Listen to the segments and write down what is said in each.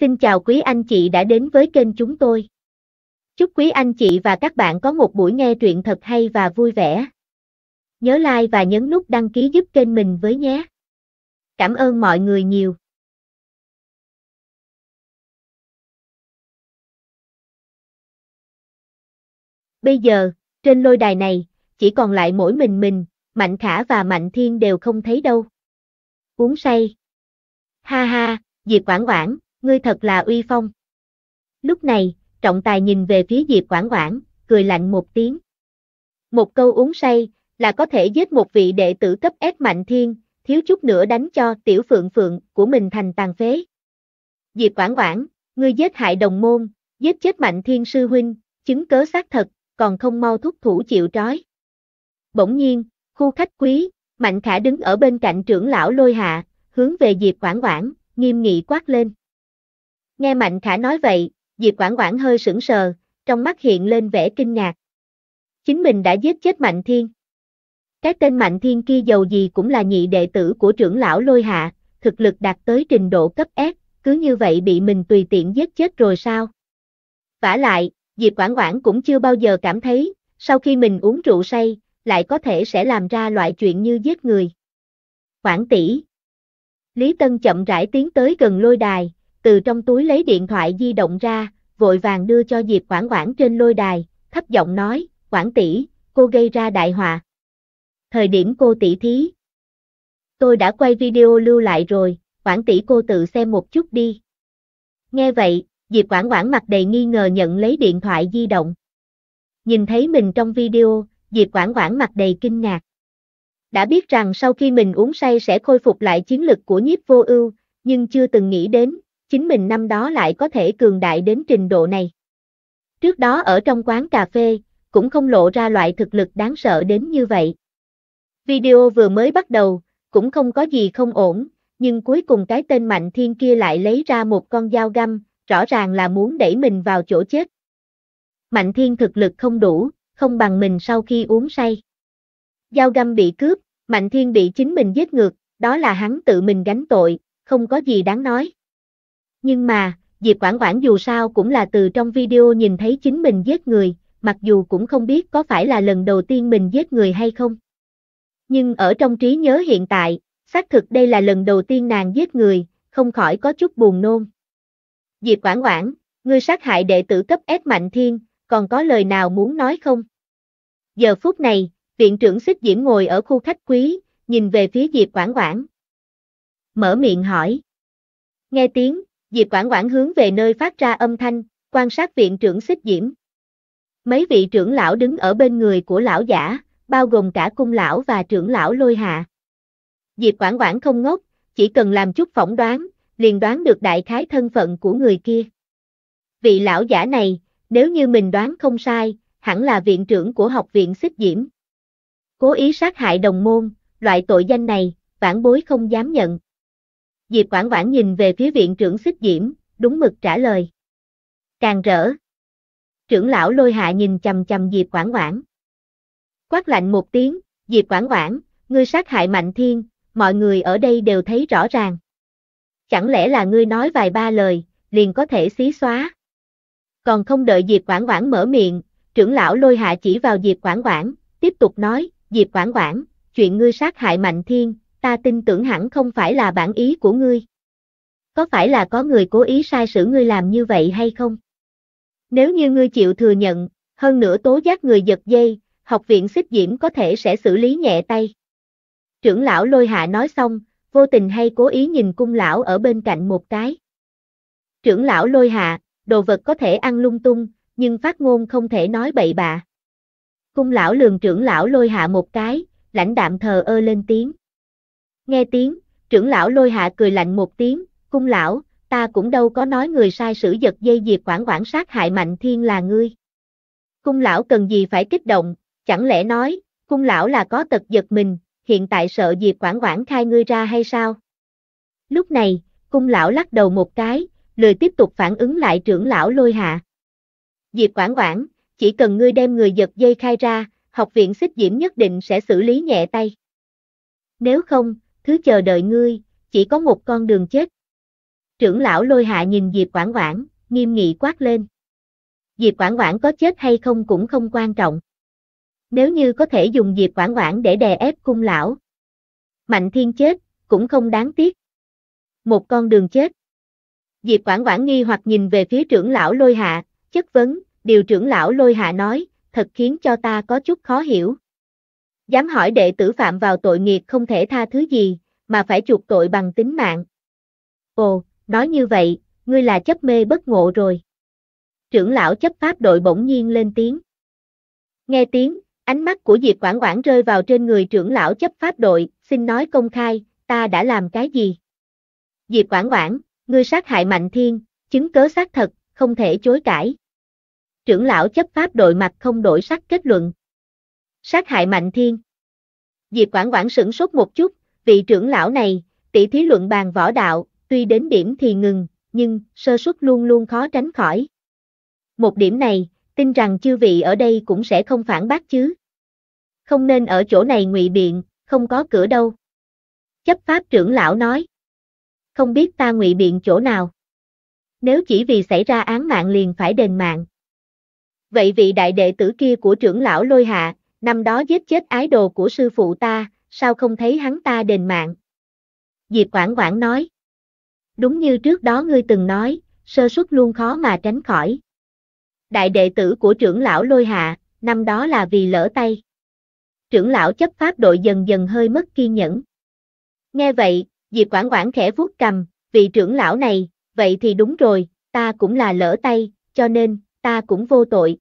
Xin chào quý anh chị đã đến với kênh chúng tôi. Chúc quý anh chị và các bạn có một buổi nghe truyện thật hay và vui vẻ. Nhớ like và nhấn nút đăng ký giúp kênh mình với nhé. Cảm ơn mọi người nhiều. Bây giờ, trên lôi đài này, chỉ còn lại mỗi mình mình, Mạnh Khả và Mạnh Thiên đều không thấy đâu. Uống say. Ha ha, Diệp Quảng Quảng, ngươi thật là uy phong. Lúc này, trọng tài nhìn về phía Diệp Quảng Quảng, cười lạnh một tiếng. Một câu uống say, là có thể giết một vị đệ tử cấp S mạnh thiên, thiếu chút nữa đánh cho tiểu phượng phượng của mình thành tàn phế. Diệp Quảng Quảng, ngươi giết hại đồng môn, giết chết mạnh thiên sư huynh, chứng cớ xác thật, còn không mau thúc thủ chịu trói. Bỗng nhiên, khu khách quý, Mạnh Khả đứng ở bên cạnh trưởng lão lôi hạ, hướng về Diệp Quảng Quảng, nghiêm nghị quát lên. Nghe Mạnh Khả nói vậy, Diệp Quảng Quảng hơi sững sờ, trong mắt hiện lên vẻ kinh ngạc. Chính mình đã giết chết Mạnh Thiên. Cái tên Mạnh Thiên kia giàu gì cũng là nhị đệ tử của trưởng lão Lôi Hạ, thực lực đạt tới trình độ cấp S, cứ như vậy bị mình tùy tiện giết chết rồi sao? vả lại, Diệp Quảng Quảng cũng chưa bao giờ cảm thấy, sau khi mình uống rượu say, lại có thể sẽ làm ra loại chuyện như giết người. Quảng tỷ Lý Tân chậm rãi tiến tới gần lôi đài, từ trong túi lấy điện thoại di động ra, vội vàng đưa cho Diệp Quảng Quảng trên lôi đài, thấp giọng nói, Quảng tỷ, cô gây ra đại họa. Thời điểm cô tỷ thí. Tôi đã quay video lưu lại rồi, Quảng tỷ cô tự xem một chút đi. Nghe vậy, Diệp Quảng Quảng mặt đầy nghi ngờ nhận lấy điện thoại di động. Nhìn thấy mình trong video, Diệp Quảng Quảng mặt đầy kinh ngạc. Đã biết rằng sau khi mình uống say sẽ khôi phục lại chiến lực của nhiếp vô ưu, nhưng chưa từng nghĩ đến, chính mình năm đó lại có thể cường đại đến trình độ này. Trước đó ở trong quán cà phê, cũng không lộ ra loại thực lực đáng sợ đến như vậy. Video vừa mới bắt đầu, cũng không có gì không ổn, nhưng cuối cùng cái tên Mạnh Thiên kia lại lấy ra một con dao găm, rõ ràng là muốn đẩy mình vào chỗ chết. Mạnh Thiên thực lực không đủ, không bằng mình sau khi uống say. Dao găm bị cướp, Mạnh Thiên bị chính mình giết ngược, đó là hắn tự mình gánh tội, không có gì đáng nói. Nhưng mà, Diệp Quảng Quảng dù sao cũng là từ trong video nhìn thấy chính mình giết người, mặc dù cũng không biết có phải là lần đầu tiên mình giết người hay không. Nhưng ở trong trí nhớ hiện tại, xác thực đây là lần đầu tiên nàng giết người, không khỏi có chút buồn nôn. Diệp Quảng Quảng, ngươi sát hại đệ tử cấp S Mạnh Thiên, còn có lời nào muốn nói không? Giờ phút này, viện trưởng xích diễm ngồi ở khu khách quý, nhìn về phía Diệp Quảng Quảng. Mở miệng hỏi. Nghe tiếng, Diệp Quảng Quảng hướng về nơi phát ra âm thanh, quan sát viện trưởng xích diễm. Mấy vị trưởng lão đứng ở bên người của lão giả, bao gồm cả cung lão và trưởng lão lôi hạ. Diệp Quảng Quảng không ngốc, chỉ cần làm chút phỏng đoán, liền đoán được đại khái thân phận của người kia. Vị lão giả này, nếu như mình đoán không sai, hẳn là viện trưởng của học viện xích diễm. Cố ý sát hại đồng môn, loại tội danh này, vãn bối không dám nhận. Diệp Quảng Quảng nhìn về phía viện trưởng xích diễm, đúng mực trả lời. Càng rỡ. Trưởng lão lôi hạ nhìn chầm chầm Diệp Quảng Quảng. Quát lạnh một tiếng, Diệp Quảng Quảng, ngươi sát hại Mạnh Thiên, mọi người ở đây đều thấy rõ ràng. Chẳng lẽ là ngươi nói vài ba lời, liền có thể xí xóa. Còn không đợi Diệp Quảng Quảng mở miệng, trưởng lão lôi hạ chỉ vào Diệp Quảng Quảng, tiếp tục nói, Diệp Quảng Quảng, chuyện ngươi sát hại Mạnh Thiên, ta tin tưởng hẳn không phải là bản ý của ngươi. Có phải là có người cố ý sai sử ngươi làm như vậy hay không? Nếu như ngươi chịu thừa nhận, hơn nữa tố giác người giật dây, học viện xích diễm có thể sẽ xử lý nhẹ tay. Trưởng lão lôi hạ nói xong, vô tình hay cố ý nhìn cung lão ở bên cạnh một cái. Trưởng lão lôi hạ, đồ vật có thể ăn lung tung, nhưng phát ngôn không thể nói bậy bạ. Cung lão lường trưởng lão lôi hạ một cái, lãnh đạm thờ ơ lên tiếng. Nghe tiếng, trưởng lão lôi hạ cười lạnh một tiếng, cung lão, ta cũng đâu có nói người sai sử giật dây diệt quảng quảng sát hại mạnh thiên là ngươi. Cung lão cần gì phải kích động, chẳng lẽ nói, cung lão là có tật giật mình, hiện tại sợ diệt quảng quảng khai ngươi ra hay sao? Lúc này, cung lão lắc đầu một cái, lười tiếp tục phản ứng lại trưởng lão lôi hạ. Diệp quảng quảng chỉ cần ngươi đem người giật dây khai ra, học viện xích diễm nhất định sẽ xử lý nhẹ tay. Nếu không, thứ chờ đợi ngươi, chỉ có một con đường chết. Trưởng lão lôi hạ nhìn Diệp Quảng Quảng, nghiêm nghị quát lên. Diệp Quảng Quảng có chết hay không cũng không quan trọng. Nếu như có thể dùng Diệp Quảng Quảng để đè ép cung lão. Mạnh thiên chết, cũng không đáng tiếc. Một con đường chết. Diệp Quảng Quảng nghi hoặc nhìn về phía trưởng lão lôi hạ, chất vấn, điều trưởng lão lôi hạ nói, thật khiến cho ta có chút khó hiểu. Dám hỏi đệ tử phạm vào tội nghiệp không thể tha thứ gì, mà phải chuộc tội bằng tính mạng. Ồ, nói như vậy, ngươi là chấp mê bất ngộ rồi. Trưởng lão chấp pháp đội bỗng nhiên lên tiếng. Nghe tiếng, ánh mắt của Diệp Quảng Quảng rơi vào trên người trưởng lão chấp pháp đội, xin nói công khai, ta đã làm cái gì? Diệp Quảng Quảng, ngươi sát hại Mạnh Thiên, chứng cớ xác thật, không thể chối cãi. Trưởng lão chấp pháp đội mặt không đổi sắc kết luận. Sát hại Mạnh Thiên. Diệp Quảng Quảng sửng sốt một chút, vị trưởng lão này, tỷ thí luận bàn võ đạo, tuy đến điểm thì ngừng, nhưng sơ suất luôn luôn khó tránh khỏi. Một điểm này, tin rằng chư vị ở đây cũng sẽ không phản bác chứ. Không nên ở chỗ này ngụy biện, không có cửa đâu. Chấp pháp trưởng lão nói. Không biết ta ngụy biện chỗ nào. Nếu chỉ vì xảy ra án mạng liền phải đền mạng. Vậy vị đại đệ tử kia của trưởng lão lôi hạ, năm đó giết chết ái đồ của sư phụ ta, sao không thấy hắn ta đền mạng? Diệp Quảng Quảng nói. Đúng như trước đó ngươi từng nói, sơ suất luôn khó mà tránh khỏi. Đại đệ tử của trưởng lão lôi hạ, năm đó là vì lỡ tay. Trưởng lão chấp pháp đội dần dần hơi mất kiên nhẫn. Nghe vậy, Diệp Quảng Quảng khẽ vuốt cầm, vị trưởng lão này, vậy thì đúng rồi, ta cũng là lỡ tay, cho nên, ta cũng vô tội.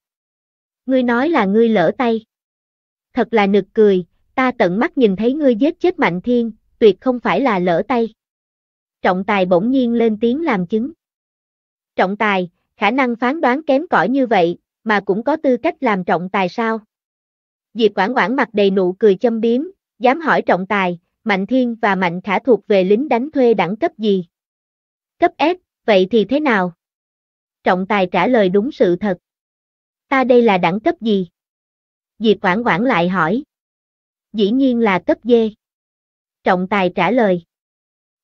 Ngươi nói là ngươi lỡ tay. Thật là nực cười, ta tận mắt nhìn thấy ngươi giết chết Mạnh Thiên, tuyệt không phải là lỡ tay. Trọng tài bỗng nhiên lên tiếng làm chứng. Trọng tài, khả năng phán đoán kém cỏi như vậy, mà cũng có tư cách làm trọng tài sao? Diệp Quảng Quảng mặt đầy nụ cười châm biếm, dám hỏi trọng tài, Mạnh Thiên và Mạnh Khả thuộc về lính đánh thuê đẳng cấp gì? Cấp S, vậy thì thế nào? Trọng tài trả lời đúng sự thật. Ta đây là đẳng cấp gì? Diệp Quảng Quảng lại hỏi. Dĩ nhiên là cấp dê. Trọng tài trả lời.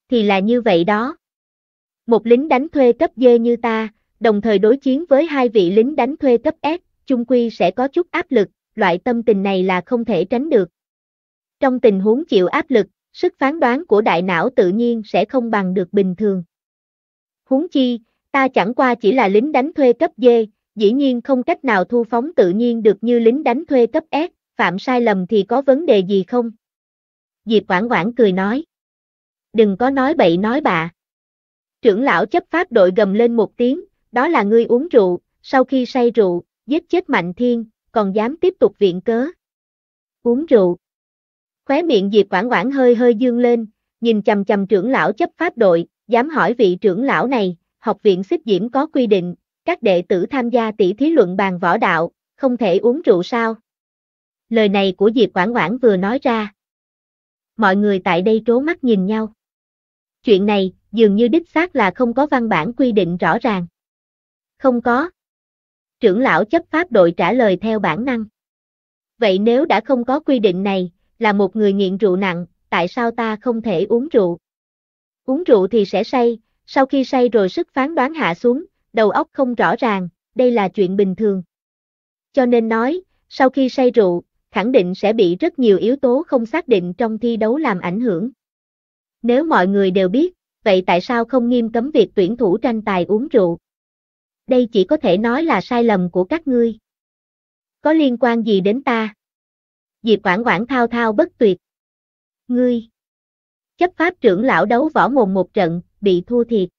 Thì là như vậy đó. Một lính đánh thuê cấp dê như ta, đồng thời đối chiến với hai vị lính đánh thuê cấp S, chung quy sẽ có chút áp lực, loại tâm tình này là không thể tránh được. Trong tình huống chịu áp lực, sức phán đoán của đại não tự nhiên sẽ không bằng được bình thường. Huống chi, ta chẳng qua chỉ là lính đánh thuê cấp dê dĩ nhiên không cách nào thu phóng tự nhiên được như lính đánh thuê cấp S, phạm sai lầm thì có vấn đề gì không? Diệp Quảng Quảng cười nói. Đừng có nói bậy nói bạ. Trưởng lão chấp pháp đội gầm lên một tiếng, đó là ngươi uống rượu, sau khi say rượu, giết chết Mạnh Thiên, còn dám tiếp tục viện cớ. Uống rượu. Khóe miệng Diệp Quảng Quảng hơi hơi dương lên, nhìn chầm chầm trưởng lão chấp pháp đội, dám hỏi vị trưởng lão này, học viện xích diễm có quy định, các đệ tử tham gia tỷ thí luận bàn võ đạo, không thể uống rượu sao? Lời này của Diệp Quảng Quảng vừa nói ra. Mọi người tại đây trố mắt nhìn nhau. Chuyện này, dường như đích xác là không có văn bản quy định rõ ràng. Không có. Trưởng lão chấp pháp đội trả lời theo bản năng. Vậy nếu đã không có quy định này, là một người nghiện rượu nặng, tại sao ta không thể uống rượu? Uống rượu thì sẽ say, sau khi say rồi sức phán đoán hạ xuống, đầu óc không rõ ràng, đây là chuyện bình thường. Cho nên nói, sau khi say rượu, khẳng định sẽ bị rất nhiều yếu tố không xác định trong thi đấu làm ảnh hưởng. Nếu mọi người đều biết, vậy tại sao không nghiêm cấm việc tuyển thủ tranh tài uống rượu? Đây chỉ có thể nói là sai lầm của các ngươi. Có liên quan gì đến ta? Diệp Quảng Quảng thao thao bất tuyệt. Ngươi! Chấp pháp trưởng lão đấu võ mồm một trận, bị thua thiệt.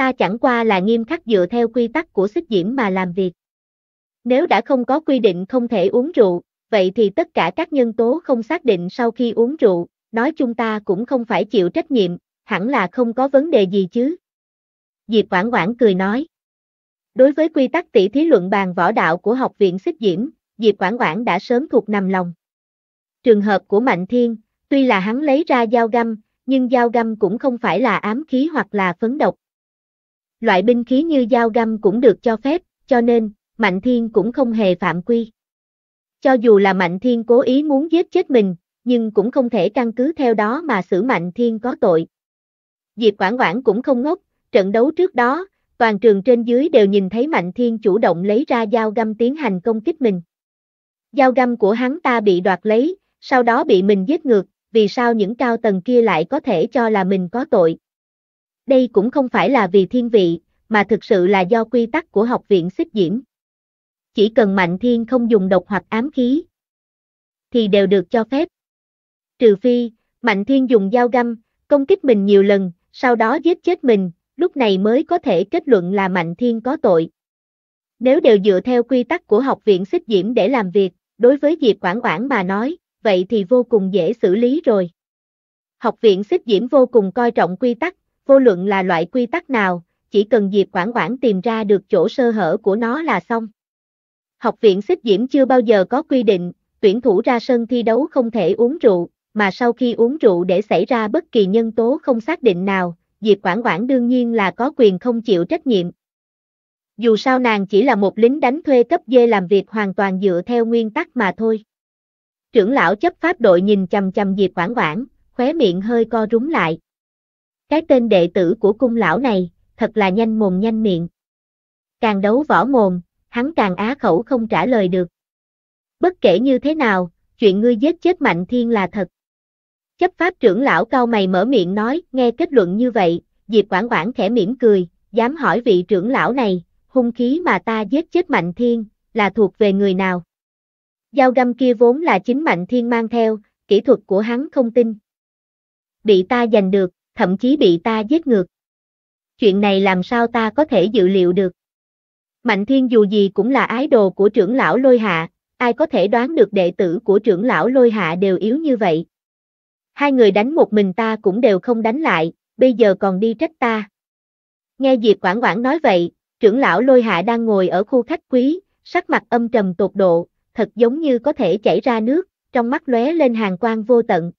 Ta chẳng qua là nghiêm khắc dựa theo quy tắc của xích diễm mà làm việc. Nếu đã không có quy định không thể uống rượu, vậy thì tất cả các nhân tố không xác định sau khi uống rượu, nói chúng ta cũng không phải chịu trách nhiệm, hẳn là không có vấn đề gì chứ. Diệp Quảng Quảng cười nói. Đối với quy tắc tỷ thí luận bàn võ đạo của học viện xích diễm, Diệp Quảng Quảng đã sớm thuộc nằm lòng. Trường hợp của Mạnh Thiên, tuy là hắn lấy ra dao găm, nhưng dao găm cũng không phải là ám khí hoặc là phấn độc. Loại binh khí như dao găm cũng được cho phép, cho nên, Mạnh Thiên cũng không hề phạm quy. Cho dù là Mạnh Thiên cố ý muốn giết chết mình, nhưng cũng không thể căn cứ theo đó mà xử Mạnh Thiên có tội. Diệp Quảng Quảng cũng không ngốc, trận đấu trước đó, toàn trường trên dưới đều nhìn thấy Mạnh Thiên chủ động lấy ra dao găm tiến hành công kích mình. Dao găm của hắn ta bị đoạt lấy, sau đó bị mình giết ngược, vì sao những cao tầng kia lại có thể cho là mình có tội. Đây cũng không phải là vì thiên vị, mà thực sự là do quy tắc của học viện xích diễm. Chỉ cần Mạnh Thiên không dùng độc hoặc ám khí, thì đều được cho phép. Trừ phi, Mạnh Thiên dùng dao găm, công kích mình nhiều lần, sau đó giết chết mình, lúc này mới có thể kết luận là Mạnh Thiên có tội. Nếu đều dựa theo quy tắc của học viện xích diễm để làm việc, đối với Diệp Quảng Quảng mà nói, vậy thì vô cùng dễ xử lý rồi. Học viện xích diễm vô cùng coi trọng quy tắc, vô luận là loại quy tắc nào, chỉ cần Diệp Quảng Quảng tìm ra được chỗ sơ hở của nó là xong. Học viện xích diễm chưa bao giờ có quy định, tuyển thủ ra sân thi đấu không thể uống rượu, mà sau khi uống rượu để xảy ra bất kỳ nhân tố không xác định nào, Diệp Quảng Quảng đương nhiên là có quyền không chịu trách nhiệm. Dù sao nàng chỉ là một lính đánh thuê cấp dê làm việc hoàn toàn dựa theo nguyên tắc mà thôi. Trưởng lão chấp pháp đội nhìn chầm chầm Diệp Quảng Quảng, khóe miệng hơi co rúm lại. Cái tên đệ tử của cung lão này, thật là nhanh mồm nhanh miệng. Càng đấu võ mồm, hắn càng á khẩu không trả lời được. Bất kể như thế nào, chuyện ngươi giết chết Mạnh Thiên là thật. Chấp pháp trưởng lão cao mày mở miệng nói, nghe kết luận như vậy, Diệp Quảng Quảng khẽ mỉm cười, dám hỏi vị trưởng lão này, hung khí mà ta giết chết Mạnh Thiên, là thuộc về người nào? Dao găm kia vốn là chính Mạnh Thiên mang theo, kỹ thuật của hắn không tin. Bị ta giành được, thậm chí bị ta giết ngược. Chuyện này làm sao ta có thể dự liệu được? Mạnh Thiên dù gì cũng là ái đồ của trưởng lão Lôi Hạ, ai có thể đoán được đệ tử của trưởng lão Lôi Hạ đều yếu như vậy. Hai người đánh một mình ta cũng đều không đánh lại, bây giờ còn đi trách ta. Nghe Diệp Quảng Quảng nói vậy, trưởng lão Lôi Hạ đang ngồi ở khu khách quý, sắc mặt âm trầm tột độ, thật giống như có thể chảy ra nước, trong mắt lóe lên hàng quang vô tận.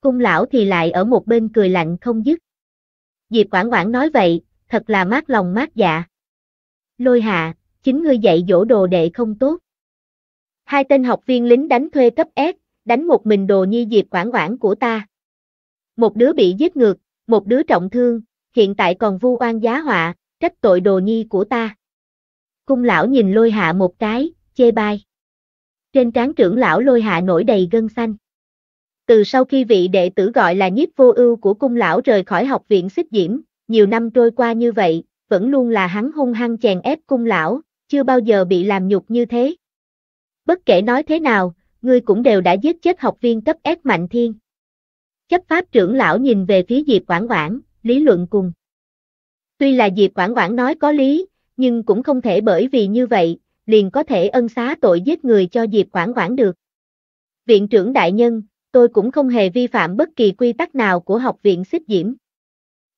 Cung lão thì lại ở một bên cười lạnh không dứt. Diệp Quảng Quảng nói vậy, thật là mát lòng mát dạ. Lôi hạ, chính ngươi dạy dỗ đồ đệ không tốt. Hai tên học viên lính đánh thuê cấp S, đánh một mình đồ nhi Diệp Quảng Quảng của ta. Một đứa bị giết ngược, một đứa trọng thương, hiện tại còn vu oan giá họa, trách tội đồ nhi của ta. Cung lão nhìn lôi hạ một cái, chê bai. Trên trán trưởng lão lôi hạ nổi đầy gân xanh. Từ sau khi vị đệ tử gọi là nhiếp vô ưu của cung lão rời khỏi học viện xích diễm, nhiều năm trôi qua như vậy, vẫn luôn là hắn hung hăng chèn ép cung lão, chưa bao giờ bị làm nhục như thế. Bất kể nói thế nào, ngươi cũng đều đã giết chết học viên cấp S mạnh thiên. Chấp pháp trưởng lão nhìn về phía Diệp Quảng Quảng, lý luận cùng. Tuy là Diệp Quảng Quảng nói có lý, nhưng cũng không thể bởi vì như vậy, liền có thể ân xá tội giết người cho Diệp Quảng Quảng được. Viện trưởng đại nhân, tôi cũng không hề vi phạm bất kỳ quy tắc nào của học viện xích diễm.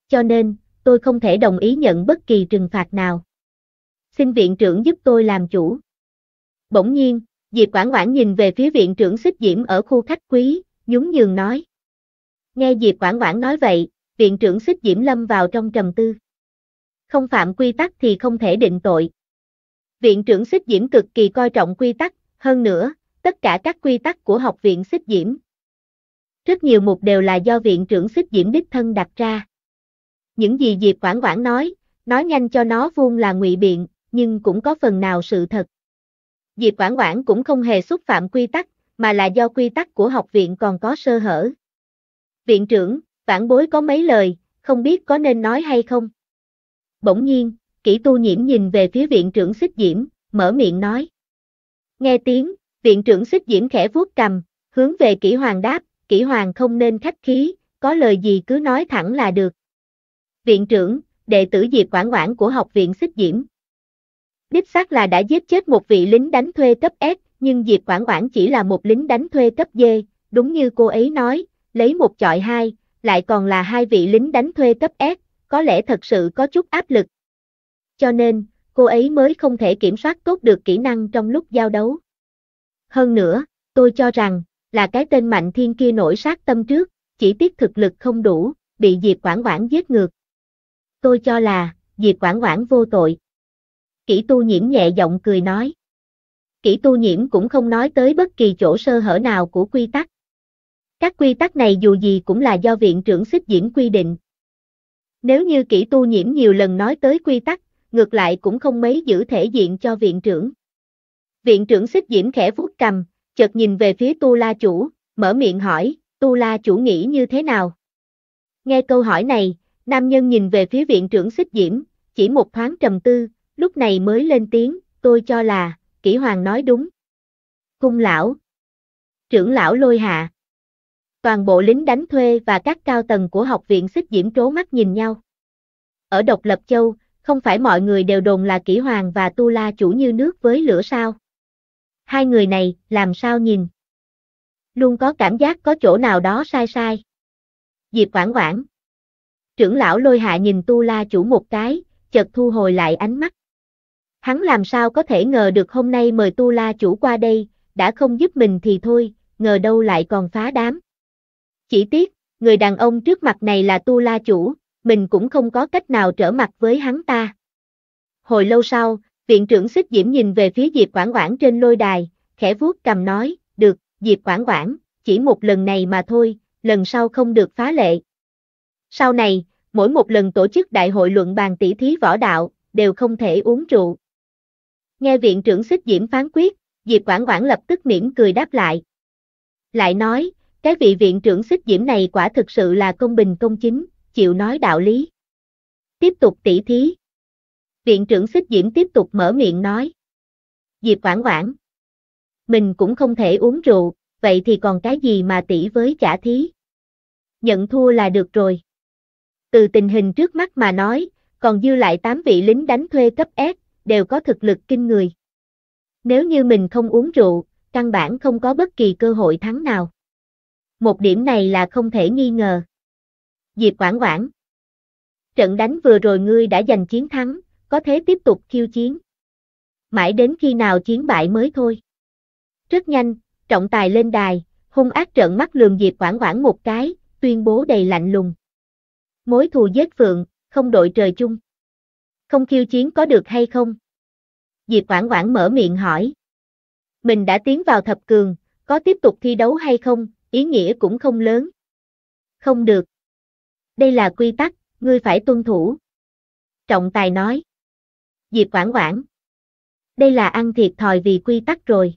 Cho nên, tôi không thể đồng ý nhận bất kỳ trừng phạt nào. Xin viện trưởng giúp tôi làm chủ. Bỗng nhiên, Diệp Quảng Quảng nhìn về phía viện trưởng xích diễm ở khu khách quý, nhún nhường nói. Nghe Diệp Quảng Quảng nói vậy, viện trưởng xích diễm lâm vào trong trầm tư. Không phạm quy tắc thì không thể định tội. Viện trưởng xích diễm cực kỳ coi trọng quy tắc, hơn nữa, tất cả các quy tắc của học viện xích diễm. Rất nhiều mục đều là do viện trưởng xích diễm đích thân đặt ra. Những gì Diệp Quảng Quảng nói, nói nhanh cho nó vuông là ngụy biện, nhưng cũng có phần nào sự thật. Diệp Quảng Quảng cũng không hề xúc phạm quy tắc, mà là do quy tắc của học viện còn có sơ hở. Viện trưởng, vãn bối có mấy lời, không biết có nên nói hay không? Bỗng nhiên, kỹ tu nhiễm nhìn về phía viện trưởng xích diễm, mở miệng nói. Nghe tiếng, viện trưởng xích diễm khẽ vuốt cầm, hướng về kỹ hoàng đáp, kỹ hoàng không nên khách khí, có lời gì cứ nói thẳng là được. Viện trưởng, đệ tử Diệp Quảng Quảng của học viện xích diễm. Đích xác là đã giết chết một vị lính đánh thuê cấp S, nhưng Diệp Quảng Quảng chỉ là một lính đánh thuê cấp D, đúng như cô ấy nói, lấy một chọi hai, lại còn là hai vị lính đánh thuê cấp S, có lẽ thật sự có chút áp lực. Cho nên, cô ấy mới không thể kiểm soát tốt được kỹ năng trong lúc giao đấu. Hơn nữa, tôi cho rằng, là cái tên mạnh thiên kia nổi sát tâm trước, chỉ tiếc thực lực không đủ, bị Diệp Quảng Quảng giết ngược. Tôi cho là, Diệp Quảng Quảng vô tội. Kỷ tu nhiễm nhẹ giọng cười nói. Kỷ tu nhiễm cũng không nói tới bất kỳ chỗ sơ hở nào của quy tắc. Các quy tắc này dù gì cũng là do viện trưởng xích diễm quy định. Nếu như Kỷ tu nhiễm nhiều lần nói tới quy tắc, ngược lại cũng không mấy giữ thể diện cho viện trưởng. Viện trưởng xích diễm khẽ vuốt cầm, chợt nhìn về phía tu la chủ, mở miệng hỏi, tu la chủ nghĩ như thế nào? Nghe câu hỏi này, nam nhân nhìn về phía viện trưởng xích diễm, chỉ một thoáng trầm tư, lúc này mới lên tiếng, tôi cho là, kỹ hoàng nói đúng. Cung lão, trưởng lão lôi hạ. Toàn bộ lính đánh thuê và các cao tầng của học viện xích diễm trố mắt nhìn nhau. Ở độc lập châu, không phải mọi người đều đồn là kỹ hoàng và tu la chủ như nước với lửa sao. Hai người này, làm sao nhìn? Luôn có cảm giác có chỗ nào đó sai sai. Diệp quảng quảng. Trưởng lão lôi hạ nhìn tu la chủ một cái, chợt thu hồi lại ánh mắt. Hắn làm sao có thể ngờ được hôm nay mời tu la chủ qua đây, đã không giúp mình thì thôi, ngờ đâu lại còn phá đám. Chỉ tiếc, người đàn ông trước mặt này là tu la chủ, mình cũng không có cách nào trở mặt với hắn ta. Hồi lâu sau, viện trưởng xích diễm nhìn về phía Diệp Quảng Quảng trên lôi đài, khẽ vuốt cầm nói, được, Diệp Quảng Quảng, chỉ một lần này mà thôi, lần sau không được phá lệ. Sau này, mỗi một lần tổ chức đại hội luận bàn tỷ thí võ đạo, đều không thể uống rượu. Nghe viện trưởng xích diễm phán quyết, Diệp Quảng Quảng lập tức mỉm cười đáp lại. Lại nói, cái vị viện trưởng xích diễm này quả thực sự là công bình công chính, chịu nói đạo lý. Tiếp tục tỷ thí. Viện trưởng xích diễm tiếp tục mở miệng nói. Diệp Quảng Quảng. Mình cũng không thể uống rượu, vậy thì còn cái gì mà tỷ với trả thí? Nhận thua là được rồi. Từ tình hình trước mắt mà nói, còn dư lại 8 vị lính đánh thuê cấp S, đều có thực lực kinh người. Nếu như mình không uống rượu, căn bản không có bất kỳ cơ hội thắng nào. Một điểm này là không thể nghi ngờ. Diệp Quảng Quảng Trận đánh vừa rồi ngươi đã giành chiến thắng, có thế tiếp tục khiêu chiến. Mãi đến khi nào chiến bại mới thôi. Rất nhanh, trọng tài lên đài, hung ác trợn mắt lường Diệp Quảng Quảng một cái, tuyên bố đầy lạnh lùng. Mối thù giết phượng, không đội trời chung. Không khiêu chiến có được hay không? Diệp Quảng Quảng mở miệng hỏi. Mình đã tiến vào thập cường, có tiếp tục thi đấu hay không, ý nghĩa cũng không lớn. Không được. Đây là quy tắc, ngươi phải tuân thủ. Trọng tài nói. Diệp Quảng Quảng. Đây là ăn thiệt thòi vì quy tắc rồi.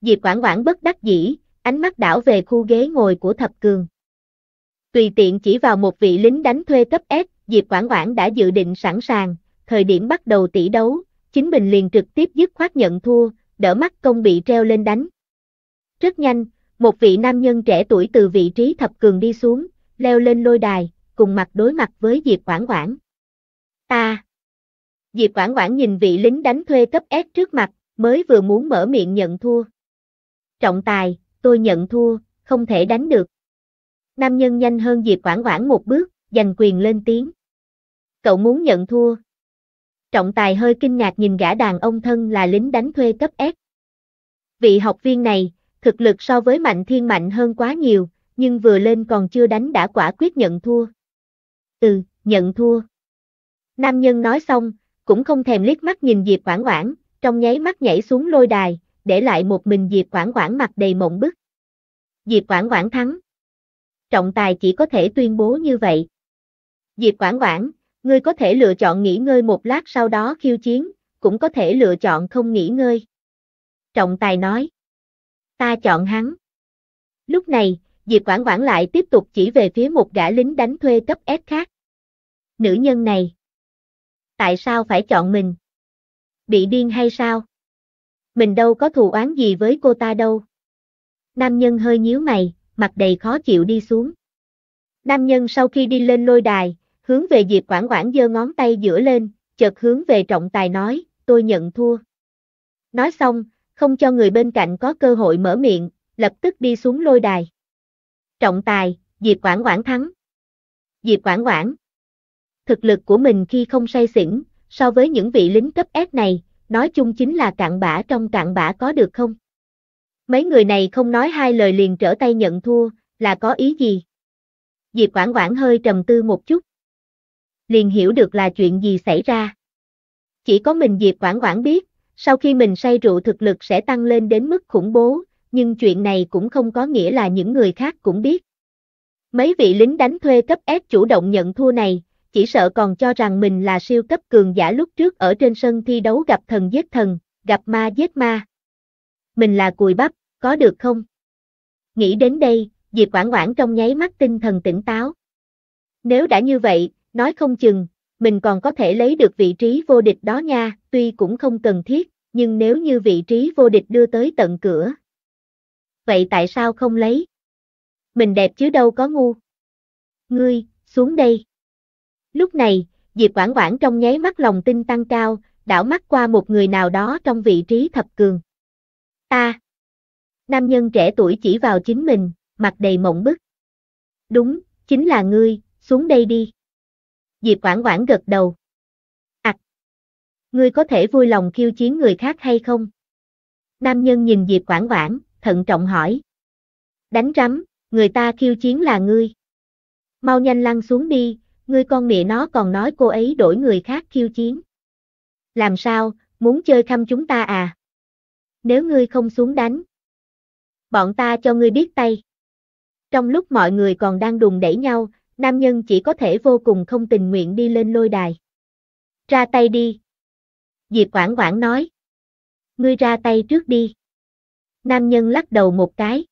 Diệp Quảng Quảng bất đắc dĩ, ánh mắt đảo về khu ghế ngồi của thập cường. Tùy tiện chỉ vào một vị lính đánh thuê cấp S, Diệp Quảng Quảng đã dự định sẵn sàng, thời điểm bắt đầu tỷ đấu, chính mình liền trực tiếp dứt khoát nhận thua, đỡ mắt công bị treo lên đánh. Rất nhanh, một vị nam nhân trẻ tuổi từ vị trí thập cường đi xuống, leo lên lôi đài, cùng mặt đối mặt với Diệp Quảng Quảng. Ta! Diệp Quảng Quảng nhìn vị lính đánh thuê cấp S trước mặt, mới vừa muốn mở miệng nhận thua. Trọng tài, tôi nhận thua, không thể đánh được. Nam nhân nhanh hơn Diệp Quảng Quảng một bước, giành quyền lên tiếng. Cậu muốn nhận thua. Trọng tài hơi kinh ngạc nhìn gã đàn ông thân là lính đánh thuê cấp S. Vị học viên này, thực lực so với Mạnh Thiên mạnh hơn quá nhiều, nhưng vừa lên còn chưa đánh đã quả quyết nhận thua. Ừ, nhận thua. Nam nhân nói xong, cũng không thèm liếc mắt nhìn Diệp Quảng Quảng, trong nháy mắt nhảy xuống lôi đài, để lại một mình Diệp Quảng Quảng mặt đầy mộng bức. Diệp Quảng Quảng thắng. Trọng tài chỉ có thể tuyên bố như vậy. Diệp Quảng Quảng, ngươi có thể lựa chọn nghỉ ngơi một lát sau đó khiêu chiến, cũng có thể lựa chọn không nghỉ ngơi. Trọng tài nói. Ta chọn hắn. Lúc này, Diệp Quảng Quảng lại tiếp tục chỉ về phía một gã lính đánh thuê cấp S khác. Nữ nhân này. Tại sao phải chọn mình? Bị điên hay sao? Mình đâu có thù oán gì với cô ta đâu. Nam nhân hơi nhíu mày, mặt đầy khó chịu đi xuống. Nam nhân sau khi đi lên lôi đài, hướng về Diệp Quảng Quảng giơ ngón tay giữa lên, chợt hướng về trọng tài nói, tôi nhận thua. Nói xong, không cho người bên cạnh có cơ hội mở miệng, lập tức đi xuống lôi đài. Trọng tài, Diệp Quảng Quảng thắng. Diệp Quảng Quảng. Thực lực của mình khi không say xỉn, so với những vị lính cấp S này, nói chung chính là cạn bã trong cạn bã có được không? Mấy người này không nói hai lời liền trở tay nhận thua, là có ý gì? Diệp Quảng Quảng hơi trầm tư một chút. Liền hiểu được là chuyện gì xảy ra. Chỉ có mình Diệp Quảng Quảng biết, sau khi mình say rượu thực lực sẽ tăng lên đến mức khủng bố, nhưng chuyện này cũng không có nghĩa là những người khác cũng biết. Mấy vị lính đánh thuê cấp S chủ động nhận thua này, chỉ sợ còn cho rằng mình là siêu cấp cường giả lúc trước ở trên sân thi đấu gặp thần giết thần, gặp ma giết ma. Mình là cùi bắp, có được không? Nghĩ đến đây, Diệp Quảng Quảng trong nháy mắt tinh thần tỉnh táo. Nếu đã như vậy, nói không chừng, mình còn có thể lấy được vị trí vô địch đó nha, tuy cũng không cần thiết, nhưng nếu như vị trí vô địch đưa tới tận cửa. Vậy tại sao không lấy? Mình đẹp chứ đâu có ngu. Ngươi, xuống đây. Lúc này, Diệp Quảng Quảng trong nháy mắt lòng tin tăng cao, đảo mắt qua một người nào đó trong vị trí thập cường. Ta. Nam nhân trẻ tuổi chỉ vào chính mình, mặt đầy mộng bức. Đúng, chính là ngươi, xuống đây đi. Diệp Quảng Quảng gật đầu. Ảc. ngươi có thể vui lòng khiêu chiến người khác hay không? Nam nhân nhìn Diệp Quảng Quảng, thận trọng hỏi. Đánh rắm, người ta khiêu chiến là ngươi. Mau nhanh lăn xuống đi, ngươi con mẹ nó còn nói cô ấy đổi người khác khiêu chiến. Làm sao, muốn chơi khăm chúng ta à? Nếu ngươi không xuống đánh, bọn ta cho ngươi biết tay. Trong lúc mọi người còn đang đùng đẩy nhau, nam nhân chỉ có thể vô cùng không tình nguyện đi lên lôi đài. Ra tay đi. Diệp Quảng Quảng nói. Ngươi ra tay trước đi. Nam nhân lắc đầu một cái.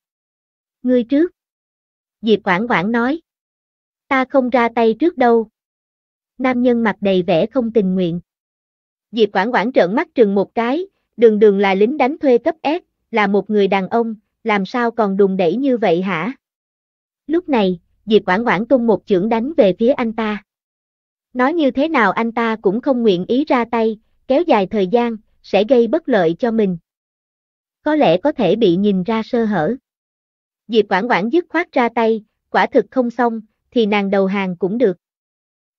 Ngươi trước. Diệp Quảng Quảng nói. Ta không ra tay trước đâu. Nam nhân mặt đầy vẻ không tình nguyện. Diệp Quảng Quảng trợn mắt trừng một cái, đường đường là lính đánh thuê cấp S, là một người đàn ông, làm sao còn đùng đẩy như vậy hả? Lúc này, Diệp Quảng Quảng tung một chưởng đánh về phía anh ta. Nói như thế nào anh ta cũng không nguyện ý ra tay, kéo dài thời gian, sẽ gây bất lợi cho mình. Có lẽ có thể bị nhìn ra sơ hở. Diệp Quảng Quảng dứt khoát ra tay, quả thực không xong, thì nàng đầu hàng cũng được.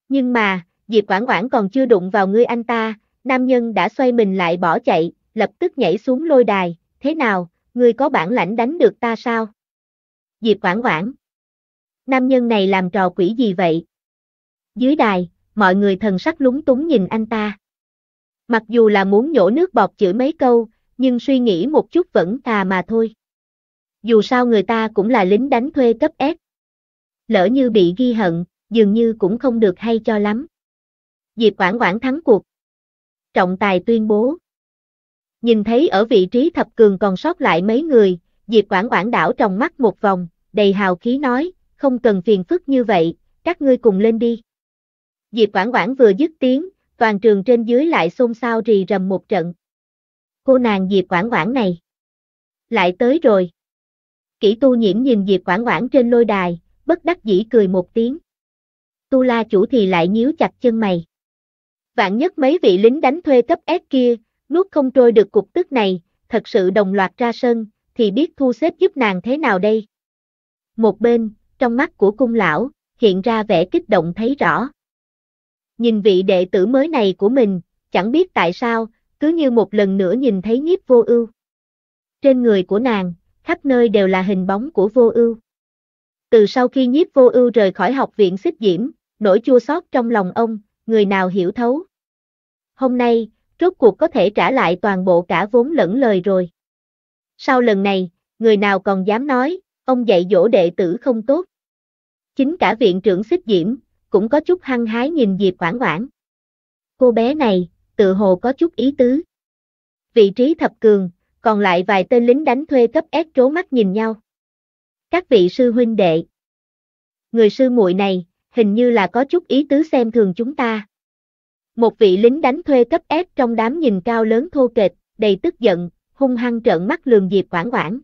Nhưng mà, Diệp Quảng Quảng còn chưa đụng vào ngươi anh ta, nam nhân đã xoay mình lại bỏ chạy, lập tức nhảy xuống lôi đài, thế nào, ngươi có bản lãnh đánh được ta sao? Diệp Quảng Quảng. Nam nhân này làm trò quỷ gì vậy? Dưới đài, mọi người thần sắc lúng túng nhìn anh ta. Mặc dù là muốn nhổ nước bọt chửi mấy câu, nhưng suy nghĩ một chút vẫn thà mà thôi. Dù sao người ta cũng là lính đánh thuê cấp S. Lỡ như bị ghi hận, dường như cũng không được hay cho lắm. Diệp Quảng Quảng thắng cuộc. Trọng tài tuyên bố. Nhìn thấy ở vị trí thập cường còn sót lại mấy người, Diệp Quảng Quảng đảo trong mắt một vòng, đầy hào khí nói, không cần phiền phức như vậy, các ngươi cùng lên đi. Diệp Quảng Quảng vừa dứt tiếng, toàn trường trên dưới lại xôn xao rì rầm một trận. Cô nàng Diệp Quảng Quảng này. Lại tới rồi. Kỷ tu nhiễm nhìn Diệp Quảng Quảng trên lôi đài, bất đắc dĩ cười một tiếng. Tu la chủ thì lại nhíu chặt chân mày. Vạn nhất mấy vị lính đánh thuê cấp S kia, nuốt không trôi được cục tức này, thật sự đồng loạt ra sân, thì biết thu xếp giúp nàng thế nào đây. Một bên, trong mắt của cung lão, hiện ra vẻ kích động thấy rõ. Nhìn vị đệ tử mới này của mình, chẳng biết tại sao, cứ như một lần nữa nhìn thấy nhiếp vô ưu. Trên người của nàng, khắp nơi đều là hình bóng của vô ưu. Từ sau khi nhiếp vô ưu rời khỏi học viện xích diễm, nỗi chua xót trong lòng ông, người nào hiểu thấu. Hôm nay, rốt cuộc có thể trả lại toàn bộ cả vốn lẫn lời rồi. Sau lần này, người nào còn dám nói, ông dạy dỗ đệ tử không tốt. Chính cả viện trưởng xích diễm, cũng có chút hăng hái nhìn Diệp Quảng Quảng. Cô bé này, tự hồ có chút ý tứ. Vị trí thập cường, còn lại vài tên lính đánh thuê cấp S trố mắt nhìn nhau. Các vị sư huynh đệ. Người sư muội này, hình như là có chút ý tứ xem thường chúng ta. Một vị lính đánh thuê cấp S trong đám nhìn cao lớn thô kệch, đầy tức giận, hung hăng trợn mắt lườm Diệp Quảng Quảng.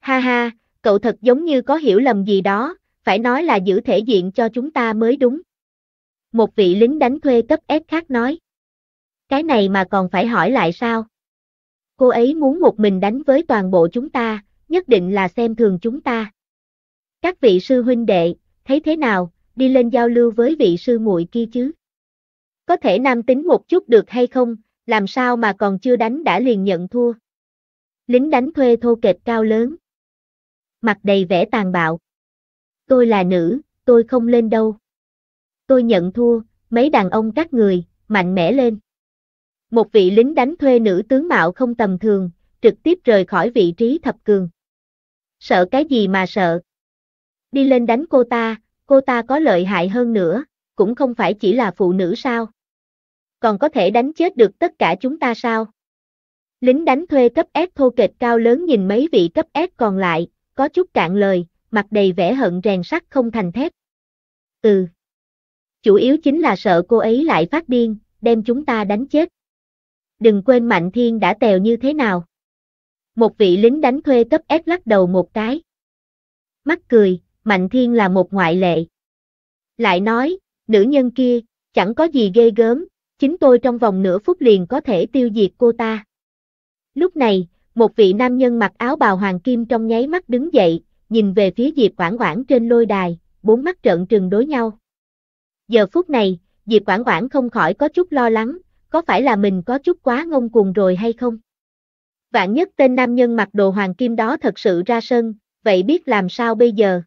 Ha ha, cậu thật giống như có hiểu lầm gì đó, phải nói là giữ thể diện cho chúng ta mới đúng. Một vị lính đánh thuê cấp S khác nói. Cái này mà còn phải hỏi lại sao? Cô ấy muốn một mình đánh với toàn bộ chúng ta, nhất định là xem thường chúng ta. Các vị sư huynh đệ, thấy thế nào, đi lên giao lưu với vị sư muội kia chứ? Có thể nam tính một chút được hay không, làm sao mà còn chưa đánh đã liền nhận thua. Lính đánh thuê thô kệch cao lớn. Mặt đầy vẻ tàn bạo. Tôi là nữ, tôi không lên đâu. Tôi nhận thua, mấy đàn ông các người, mạnh mẽ lên. Một vị lính đánh thuê nữ tướng mạo không tầm thường, trực tiếp rời khỏi vị trí thập cường. Sợ cái gì mà sợ? Đi lên đánh cô ta, cô ta có lợi hại hơn nữa, cũng không phải chỉ là phụ nữ sao? Còn có thể đánh chết được tất cả chúng ta sao? Lính đánh thuê cấp S thô kệch cao lớn nhìn mấy vị cấp S còn lại, có chút cạn lời, mặt đầy vẻ hận rèn sắt không thành thép. Ừ. Chủ yếu chính là sợ cô ấy lại phát điên, đem chúng ta đánh chết. Đừng quên Mạnh Thiên đã tèo như thế nào. Một vị lính đánh thuê cấp S lắc đầu một cái. Mắt cười, Mạnh Thiên là một ngoại lệ. Lại nói, nữ nhân kia, chẳng có gì ghê gớm, chính tôi trong vòng nửa phút liền có thể tiêu diệt cô ta. Lúc này, một vị nam nhân mặc áo bào hoàng kim trong nháy mắt đứng dậy, nhìn về phía Diệp Quảng Quảng trên lôi đài, bốn mắt trợn trừng đối nhau. Giờ phút này, Diệp Quảng Quảng không khỏi có chút lo lắng, có phải là mình có chút quá ngông cuồng rồi hay không? Vạn nhất tên nam nhân mặc đồ hoàng kim đó thật sự ra sân, vậy biết làm sao bây giờ?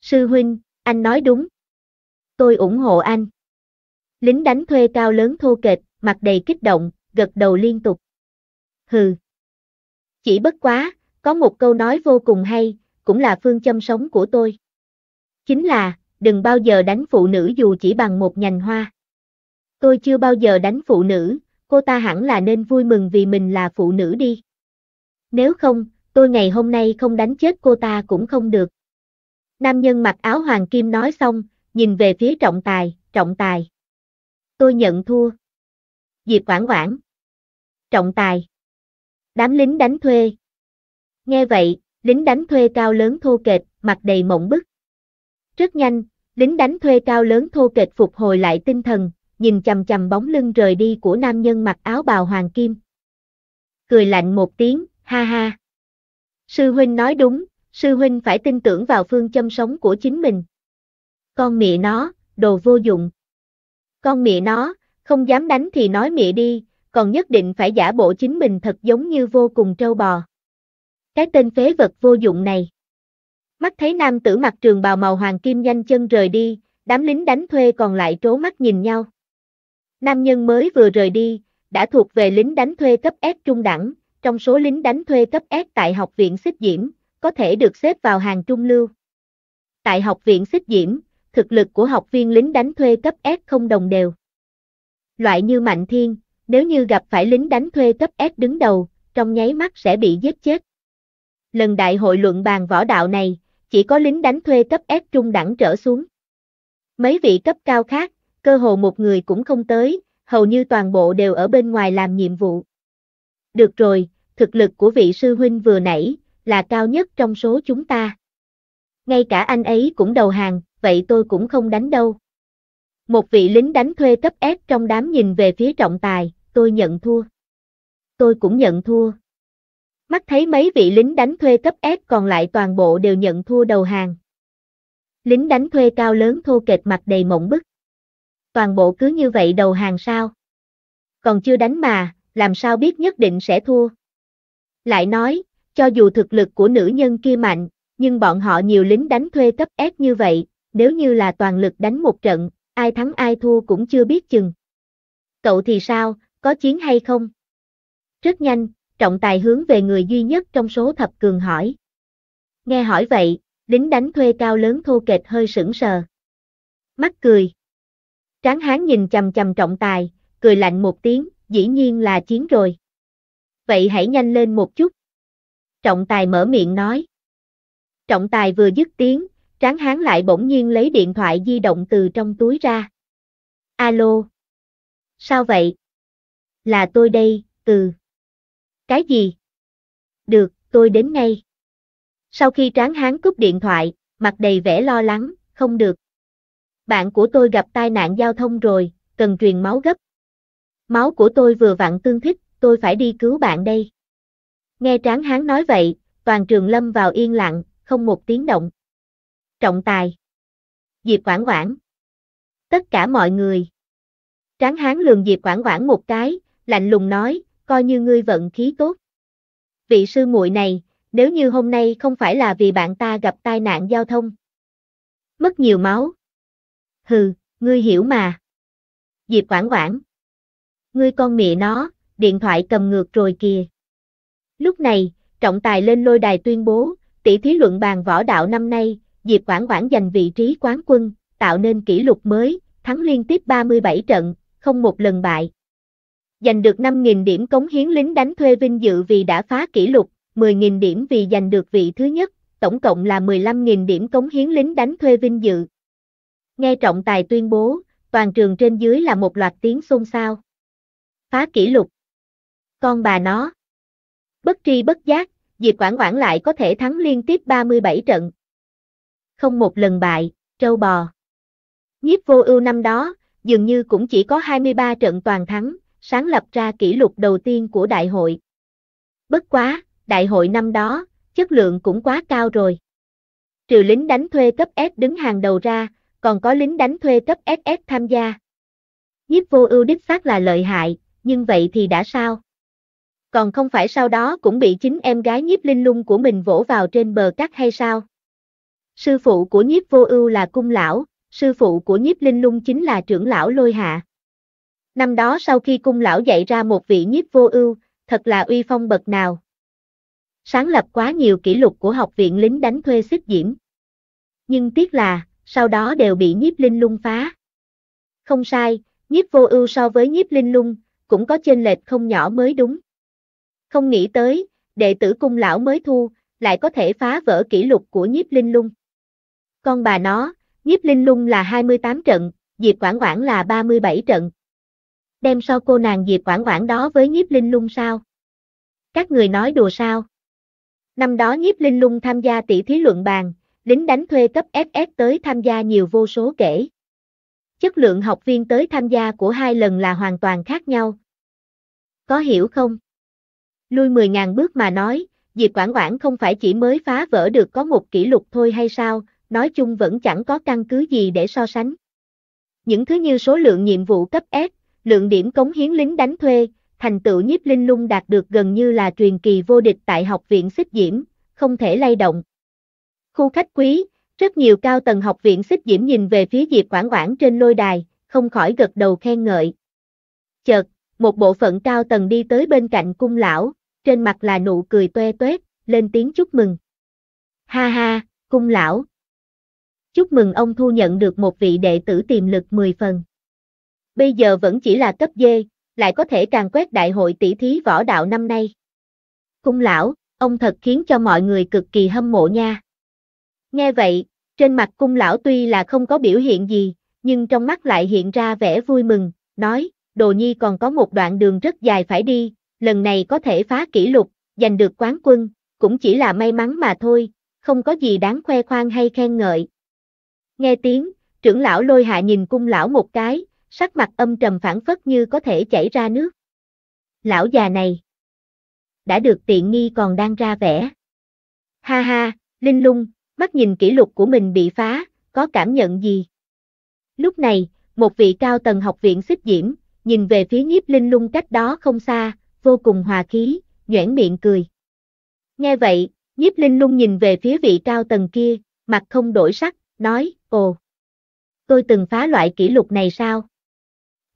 Sư huynh, anh nói đúng. Tôi ủng hộ anh. Lính đánh thuê cao lớn thô kệch, mặt đầy kích động, gật đầu liên tục. Hừ. Chỉ bất quá, có một câu nói vô cùng hay, cũng là phương châm sống của tôi. Chính là, đừng bao giờ đánh phụ nữ dù chỉ bằng một nhành hoa. Tôi chưa bao giờ đánh phụ nữ, cô ta hẳn là nên vui mừng vì mình là phụ nữ đi. Nếu không, tôi ngày hôm nay không đánh chết cô ta cũng không được. Nam nhân mặc áo hoàng kim nói xong, nhìn về phía trọng tài, trọng tài. Tôi nhận thua. Diệp Quảng Quảng. Trọng tài. Đám lính đánh thuê. Nghe vậy, lính đánh thuê cao lớn thô kệch, mặt đầy mộng bức. Rất nhanh, lính đánh thuê cao lớn thô kệch phục hồi lại tinh thần, nhìn chầm chầm bóng lưng rời đi của nam nhân mặc áo bào hoàng kim. Cười lạnh một tiếng, ha ha. Sư huynh nói đúng, sư huynh phải tin tưởng vào phương châm sống của chính mình. Con mẹ nó, đồ vô dụng. Con mẹ nó, không dám đánh thì nói mẹ đi, còn nhất định phải giả bộ chính mình thật giống như vô cùng trâu bò. Cái tên phế vật vô dụng này. Mắt thấy nam tử mặc trường bào màu hoàng kim nhanh chân rời đi, đám lính đánh thuê còn lại trố mắt nhìn nhau. Nam nhân mới vừa rời đi, đã thuộc về lính đánh thuê cấp S trung đẳng, trong số lính đánh thuê cấp S tại học viện xích diễm, có thể được xếp vào hàng trung lưu. Tại học viện xích diễm, thực lực của học viên lính đánh thuê cấp S không đồng đều. Loại như Mạnh Thiên, nếu như gặp phải lính đánh thuê cấp S đứng đầu, trong nháy mắt sẽ bị giết chết. Lần đại hội luận bàn võ đạo này, chỉ có lính đánh thuê cấp S trung đẳng trở xuống. Mấy vị cấp cao khác, cơ hồ một người cũng không tới, hầu như toàn bộ đều ở bên ngoài làm nhiệm vụ. Được rồi, thực lực của vị sư huynh vừa nãy, là cao nhất trong số chúng ta. Ngay cả anh ấy cũng đầu hàng, vậy tôi cũng không đánh đâu. Một vị lính đánh thuê cấp S trong đám nhìn về phía trọng tài, tôi nhận thua. Tôi cũng nhận thua. Mắt thấy mấy vị lính đánh thuê cấp S còn lại toàn bộ đều nhận thua đầu hàng. Lính đánh thuê cao lớn thô kệch mặt đầy mộng bức. Toàn bộ cứ như vậy đầu hàng sao? Còn chưa đánh mà, làm sao biết nhất định sẽ thua? Lại nói, cho dù thực lực của nữ nhân kia mạnh, nhưng bọn họ nhiều lính đánh thuê cấp S như vậy, nếu như là toàn lực đánh một trận, ai thắng ai thua cũng chưa biết chừng. Cậu thì sao, có chiến hay không? Rất nhanh, trọng tài hướng về người duy nhất trong số thập cường hỏi. Nghe hỏi vậy, lính đánh thuê cao lớn thô kệch hơi sững sờ. Mắt cười. Tráng hán nhìn chầm chầm trọng tài, cười lạnh một tiếng, dĩ nhiên là chiến rồi. Vậy hãy nhanh lên một chút. Trọng tài mở miệng nói. Trọng tài vừa dứt tiếng, tráng hán lại bỗng nhiên lấy điện thoại di động từ trong túi ra. Alo. Sao vậy? Là tôi đây, từ. Cái gì? Được, tôi đến ngay. Sau khi tráng hán cúp điện thoại, mặt đầy vẻ lo lắng, không được. Bạn của tôi gặp tai nạn giao thông rồi, cần truyền máu gấp. Máu của tôi vừa vặn tương thích, tôi phải đi cứu bạn đây. Nghe tráng hán nói vậy, toàn trường lâm vào yên lặng, không một tiếng động. Trọng tài. Diệp Quảng Quảng. Tất cả mọi người. Tráng hán lường Diệp Quảng Quảng một cái, lạnh lùng nói, coi như ngươi vận khí tốt. Vị sư muội này, nếu như hôm nay không phải là vì bạn ta gặp tai nạn giao thông. Mất nhiều máu. Hừ, ngươi hiểu mà. Diệp Quảng Quảng. Ngươi con mẹ nó, điện thoại cầm ngược rồi kìa. Lúc này, trọng tài lên lôi đài tuyên bố, tỷ thí luận bàn võ đạo năm nay, Diệp Quảng Quảng giành vị trí quán quân, tạo nên kỷ lục mới, thắng liên tiếp 37 trận, không một lần bại. Giành được 5.000 điểm cống hiến lính đánh thuê vinh dự vì đã phá kỷ lục, 10.000 điểm vì giành được vị thứ nhất, tổng cộng là 15.000 điểm cống hiến lính đánh thuê vinh dự. Nghe trọng tài tuyên bố, toàn trường trên dưới là một loạt tiếng xôn xao. Phá kỷ lục. Con bà nó. Bất tri bất giác, Diệp Quảng Quảng lại có thể thắng liên tiếp 37 trận. Không một lần bại, trâu bò. Nhiếp vô ưu năm đó, dường như cũng chỉ có 23 trận toàn thắng, sáng lập ra kỷ lục đầu tiên của đại hội. Bất quá, đại hội năm đó, chất lượng cũng quá cao rồi. Trừ lính đánh thuê cấp S đứng hàng đầu ra, còn có lính đánh thuê cấp SS tham gia. Nhiếp vô ưu đích xác là lợi hại, nhưng vậy thì đã sao? Còn không phải sau đó cũng bị chính em gái nhiếp linh lung của mình vỗ vào trên bờ cát hay sao? Sư phụ của nhiếp vô ưu là cung lão, sư phụ của nhiếp linh lung chính là trưởng lão lôi hạ. Năm đó sau khi cung lão dạy ra một vị nhiếp vô ưu, thật là uy phong bậc nào. Sáng lập quá nhiều kỷ lục của học viện lính đánh thuê xích diễm. Nhưng tiếc là, sau đó đều bị nhiếp linh lung phá. Không sai, nhiếp vô ưu so với nhiếp linh lung, cũng có chênh lệch không nhỏ mới đúng. Không nghĩ tới, đệ tử cung lão mới thu, lại có thể phá vỡ kỷ lục của nhiếp linh lung. Con bà nó, nhiếp linh lung là 28 trận, Diệp Quảng Quảng là 37 trận. Đem so cô nàng Diệp Quảng Quảng đó với nhiếp linh lung sao? Các người nói đùa sao? Năm đó nhiếp linh lung tham gia tỷ thí luận bàn, lính đánh thuê cấp SS tới tham gia nhiều vô số kể. Chất lượng học viên tới tham gia của hai lần là hoàn toàn khác nhau. Có hiểu không? Lui 10.000 bước mà nói, Diệp Quảng Quảng không phải chỉ mới phá vỡ được có một kỷ lục thôi hay sao, nói chung vẫn chẳng có căn cứ gì để so sánh. Những thứ như số lượng nhiệm vụ cấp S, lượng điểm cống hiến lính đánh thuê, thành tựu nhiếp linh lung đạt được gần như là truyền kỳ vô địch tại học viện xích diễm, không thể lay động. Khu khách quý, rất nhiều cao tầng học viện xích diễm nhìn về phía Diệp Quảng Quảng trên lôi đài, không khỏi gật đầu khen ngợi. Chợt, một bộ phận cao tầng đi tới bên cạnh cung lão, trên mặt là nụ cười toe toét, lên tiếng chúc mừng. Ha ha, cung lão. Chúc mừng ông thu nhận được một vị đệ tử tiềm lực 10 phần. Bây giờ vẫn chỉ là cấp dê, lại có thể càng quét đại hội tỷ thí võ đạo năm nay. Cung lão, ông thật khiến cho mọi người cực kỳ hâm mộ nha. Nghe vậy, trên mặt cung lão tuy là không có biểu hiện gì, nhưng trong mắt lại hiện ra vẻ vui mừng, nói, Đồ Nhi còn có một đoạn đường rất dài phải đi, lần này có thể phá kỷ lục, giành được quán quân, cũng chỉ là may mắn mà thôi, không có gì đáng khoe khoang hay khen ngợi. Nghe tiếng, trưởng lão lôi hạ nhìn cung lão một cái, sắc mặt âm trầm phản phất như có thể chảy ra nước. Lão già này, đã được tiện nghi còn đang ra vẻ. Ha ha, Linh lung, mắt nhìn kỷ lục của mình bị phá, có cảm nhận gì? Lúc này, một vị cao tầng học viện xích diễm, nhìn về phía nhiếp linh lung cách đó không xa, vô cùng hòa khí, nhoẻn miệng cười. Nghe vậy, nhiếp linh lung nhìn về phía vị cao tầng kia, mặt không đổi sắc, nói, ồ, tôi từng phá loại kỷ lục này sao?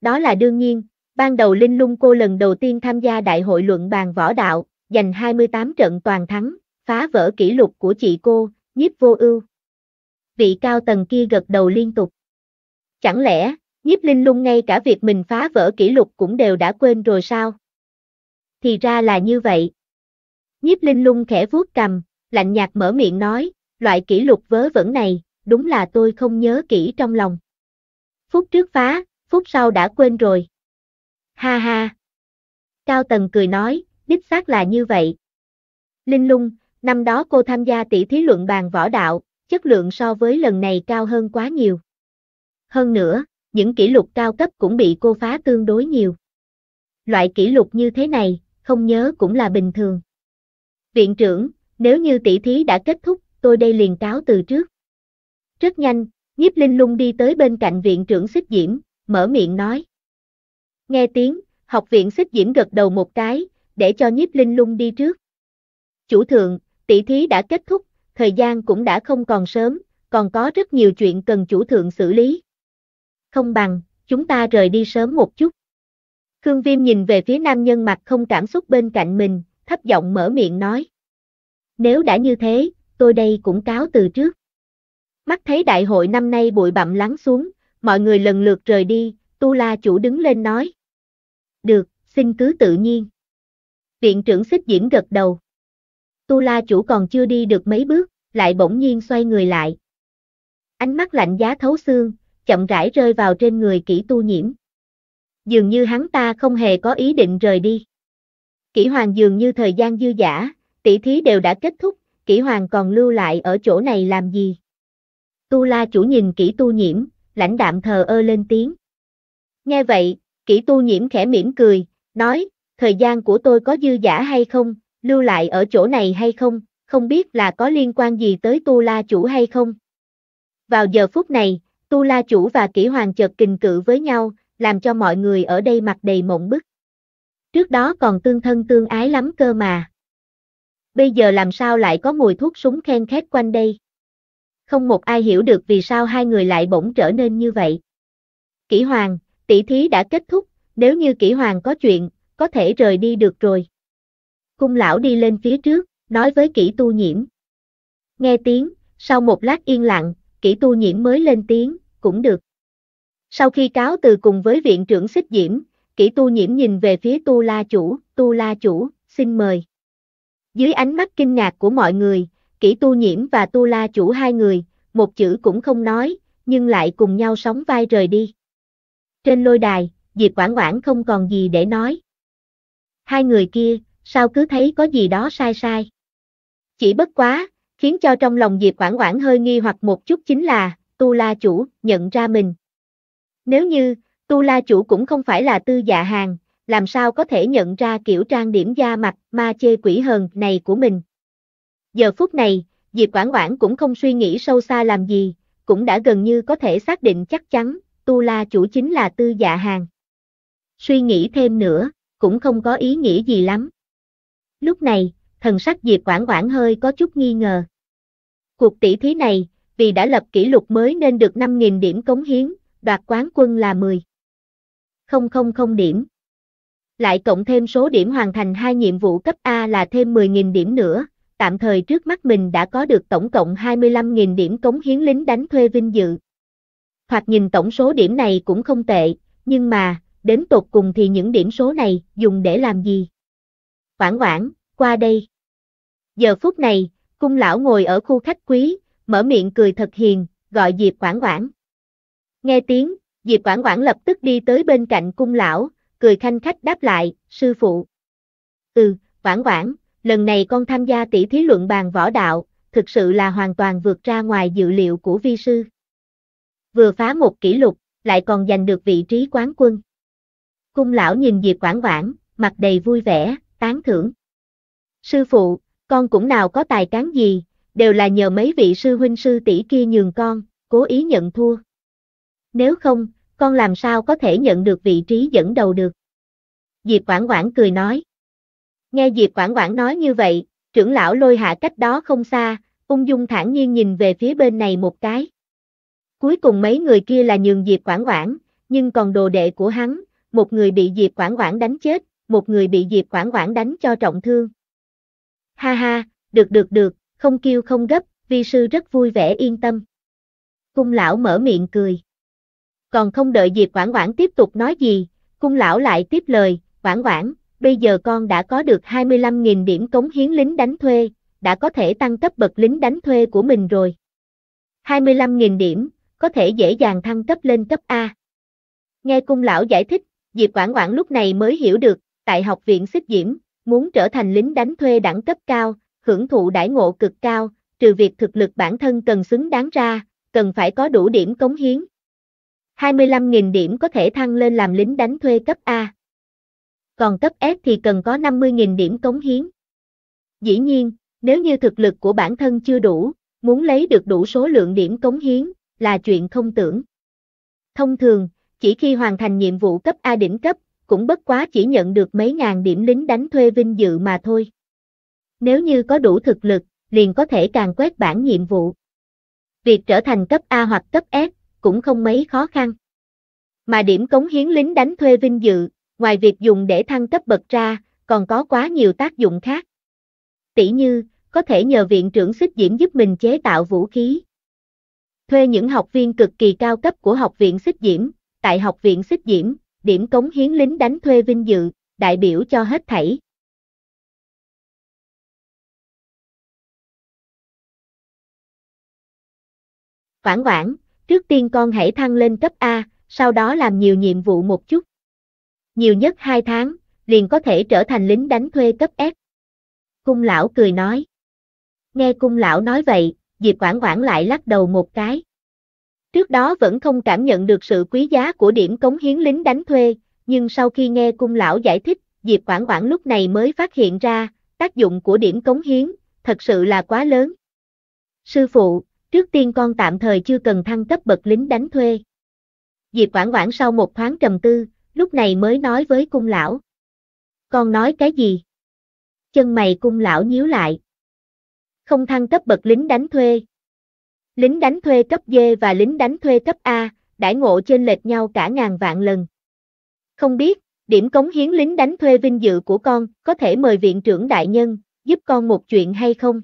Đó là đương nhiên, ban đầu linh lung cô lần đầu tiên tham gia đại hội luận bàn võ đạo, giành 28 trận toàn thắng, phá vỡ kỷ lục của chị cô, nhiếp vô ưu. Vị cao tầng kia gật đầu liên tục. Chẳng lẽ, nhiếp linh lung ngay cả việc mình phá vỡ kỷ lục cũng đều đã quên rồi sao? Thì ra là như vậy. Nhiếp linh lung khẽ vuốt cầm, lạnh nhạt mở miệng nói, loại kỷ lục vớ vẩn này, đúng là tôi không nhớ kỹ trong lòng. Phút trước phá, phút sau đã quên rồi. Ha ha. Cao Tần cười nói, đích xác là như vậy. Linh lung, Năm đó cô tham gia tỷ thí luận bàn võ đạo, chất lượng so với lần này cao hơn quá nhiều. Hơn nữa, những kỷ lục cao cấp cũng bị cô phá tương đối nhiều. Loại kỷ lục như thế này, không nhớ cũng là bình thường. Viện trưởng, nếu như tỷ thí đã kết thúc, tôi đây liền cáo từ trước. Rất nhanh, nhiếp linh lung đi tới bên cạnh viện trưởng xích diễm, mở miệng nói. Nghe tiếng, học viện xích diễm gật đầu một cái, để cho nhiếp linh lung đi trước. Chủ thượng, tỷ thí đã kết thúc, thời gian cũng đã không còn sớm, còn có rất nhiều chuyện cần chủ thượng xử lý. Không bằng, chúng ta rời đi sớm một chút. Khương Viêm nhìn về phía nam nhân mặt không cảm xúc bên cạnh mình, thấp giọng mở miệng nói. Nếu đã như thế, tôi đây cũng cáo từ trước. Mắt thấy đại hội năm nay bụi bặm lắng xuống, mọi người lần lượt rời đi, Tu La chủ đứng lên nói. Được, xin cứ tự nhiên. Viện trưởng xích diễm gật đầu. Tu La chủ còn chưa đi được mấy bước, lại bỗng nhiên xoay người lại. Ánh mắt lạnh giá thấu xương, chậm rãi rơi vào trên người kỹ tu nhiễm. Dường như hắn ta không hề có ý định rời đi. Kỷ hoàng dường như thời gian dư giả, tỷ thí đều đã kết thúc, kỷ hoàng còn lưu lại ở chỗ này làm gì? Tu la chủ nhìn kỹ tu nhiễm, lãnh đạm thờ ơ lên tiếng. Nghe vậy, kỹ tu nhiễm khẽ mỉm cười, nói, thời gian của tôi có dư giả hay không, lưu lại ở chỗ này hay không, không biết là có liên quan gì tới tu la chủ hay không. Vào giờ phút này, tu la chủ và Kỷ hoàng chợt kình cự với nhau, làm cho mọi người ở đây mặt đầy mộng bức. Trước đó còn tương thân tương ái lắm cơ mà. Bây giờ làm sao lại có mùi thuốc súng khen khét quanh đây? Không một ai hiểu được vì sao hai người lại bỗng trở nên như vậy. Kỷ Hoàng, tỷ thí đã kết thúc, nếu như Kỷ Hoàng có chuyện, có thể rời đi được rồi. Cung lão đi lên phía trước, nói với Kỷ Tu Nhiễm. Nghe tiếng, sau một lát yên lặng, Kỷ Tu Nhiễm mới lên tiếng, cũng được. Sau khi cáo từ cùng với viện trưởng xích diễm, Kỷ Tu Nhiễm nhìn về phía Tu La Chủ, Tu La Chủ, xin mời. Dưới ánh mắt kinh ngạc của mọi người, Kỷ Tu Nhiễm và Tu La Chủ hai người, một chữ cũng không nói, nhưng lại cùng nhau sóng vai rời đi. Trên lôi đài, Diệp Quảng Quảng không còn gì để nói. Hai người kia, sao cứ thấy có gì đó sai sai. Chỉ bất quá, khiến cho trong lòng Diệp Quảng Quảng hơi nghi hoặc một chút chính là, Tu La Chủ, nhận ra mình. Nếu như, Tu La Chủ cũng không phải là tư dạ hàng, làm sao có thể nhận ra kiểu trang điểm da mặt, ma chê quỷ hờn này của mình. Giờ phút này, Diệp Quảng Quảng cũng không suy nghĩ sâu xa làm gì, cũng đã gần như có thể xác định chắc chắn, Tu La Chủ chính là tư dạ hàng. Suy nghĩ thêm nữa, cũng không có ý nghĩa gì lắm. Lúc này, thần sắc Diệp Quảng Quảng hơi có chút nghi ngờ. Cuộc tỷ thí này, vì đã lập kỷ lục mới nên được 5.000 điểm cống hiến, đoạt quán quân là 10. 000 điểm. Lại cộng thêm số điểm hoàn thành hai nhiệm vụ cấp A là thêm 10.000 điểm nữa, tạm thời trước mắt mình đã có được tổng cộng 25.000 điểm cống hiến lính đánh thuê vinh dự. Thoạt nhìn tổng số điểm này cũng không tệ, nhưng mà, đến tột cùng thì những điểm số này dùng để làm gì? Quảng quảng, qua đây. Giờ phút này, cung lão ngồi ở khu khách quý, mở miệng cười thật hiền, gọi Diệp Quảng Quảng. Nghe tiếng, Diệp Quảng Quảng lập tức đi tới bên cạnh cung lão, cười khanh khách đáp lại, sư phụ. Ừ, Quảng Quảng, lần này con tham gia tỷ thí luận bàn võ đạo, thực sự là hoàn toàn vượt ra ngoài dự liệu của vi sư. Vừa phá một kỷ lục, lại còn giành được vị trí quán quân. Cung lão nhìn Diệp Quảng Quảng, mặt đầy vui vẻ, tán thưởng. Sư phụ, con cũng nào có tài cán gì, đều là nhờ mấy vị sư huynh sư tỷ kia nhường con, cố ý nhận thua. Nếu không, con làm sao có thể nhận được vị trí dẫn đầu được. Diệp Quảng Quảng cười nói. Nghe Diệp Quảng Quảng nói như vậy, trưởng lão lôi hạ cách đó không xa, ung dung thản nhiên nhìn về phía bên này một cái. Cuối cùng mấy người kia là nhường Diệp Quảng Quảng, nhưng còn đồ đệ của hắn, một người bị Diệp Quảng Quảng đánh chết, một người bị Diệp Quảng Quảng đánh cho trọng thương. Ha ha, được được được, không kêu không gấp, vi sư rất vui vẻ yên tâm. Cung lão mở miệng cười. Còn không đợi Diệp Quảng Quảng tiếp tục nói gì, cung lão lại tiếp lời, Quảng Quảng, bây giờ con đã có được 25.000 điểm cống hiến lính đánh thuê, đã có thể tăng cấp bậc lính đánh thuê của mình rồi. 25.000 điểm, có thể dễ dàng thăng cấp lên cấp A. Nghe cung lão giải thích, Diệp Quảng Quảng lúc này mới hiểu được, tại học viện xích diễm, muốn trở thành lính đánh thuê đẳng cấp cao, hưởng thụ đãi ngộ cực cao, trừ việc thực lực bản thân cần xứng đáng ra, cần phải có đủ điểm cống hiến. 25.000 điểm có thể thăng lên làm lính đánh thuê cấp A. Còn cấp S thì cần có 50.000 điểm cống hiến. Dĩ nhiên, nếu như thực lực của bản thân chưa đủ, muốn lấy được đủ số lượng điểm cống hiến, là chuyện không tưởng. Thông thường, chỉ khi hoàn thành nhiệm vụ cấp A đỉnh cấp, cũng bất quá chỉ nhận được mấy ngàn điểm lính đánh thuê vinh dự mà thôi. Nếu như có đủ thực lực, liền có thể càng quét bản nhiệm vụ. Việc trở thành cấp A hoặc cấp S, cũng không mấy khó khăn. Mà điểm cống hiến lính đánh thuê vinh dự, ngoài việc dùng để thăng cấp bậc ra, còn có quá nhiều tác dụng khác. Tỷ như, có thể nhờ viện trưởng xích diễm giúp mình chế tạo vũ khí. thuê những học viên cực kỳ cao cấp của học viện xích diễm, tại học viện xích diễm, điểm cống hiến lính đánh thuê vinh dự, đại biểu cho hết thảy. Quảng quảng, trước tiên con hãy thăng lên cấp A, sau đó làm nhiều nhiệm vụ một chút. Nhiều nhất 2 tháng, liền có thể trở thành lính đánh thuê cấp S. Cung lão cười nói. Nghe cung lão nói vậy, Diệp Quảng Quảng lại lắc đầu một cái. Trước đó vẫn không cảm nhận được sự quý giá của điểm cống hiến lính đánh thuê, nhưng sau khi nghe cung lão giải thích, Diệp Quảng Quảng lúc này mới phát hiện ra, tác dụng của điểm cống hiến, thật sự là quá lớn. Sư phụ, trước tiên con tạm thời chưa cần thăng cấp bậc lính đánh thuê. Diệp Quảng Quảng sau một thoáng trầm tư, lúc này mới nói với cung lão. Con nói cái gì? Chân mày cung lão nhíu lại. Không thăng cấp bậc lính đánh thuê. Lính đánh thuê cấp D và lính đánh thuê cấp A, đãi ngộ trên lệch nhau cả ngàn vạn lần. Không biết, điểm cống hiến lính đánh thuê vinh dự của con, có thể mời viện trưởng đại nhân, giúp con một chuyện hay không?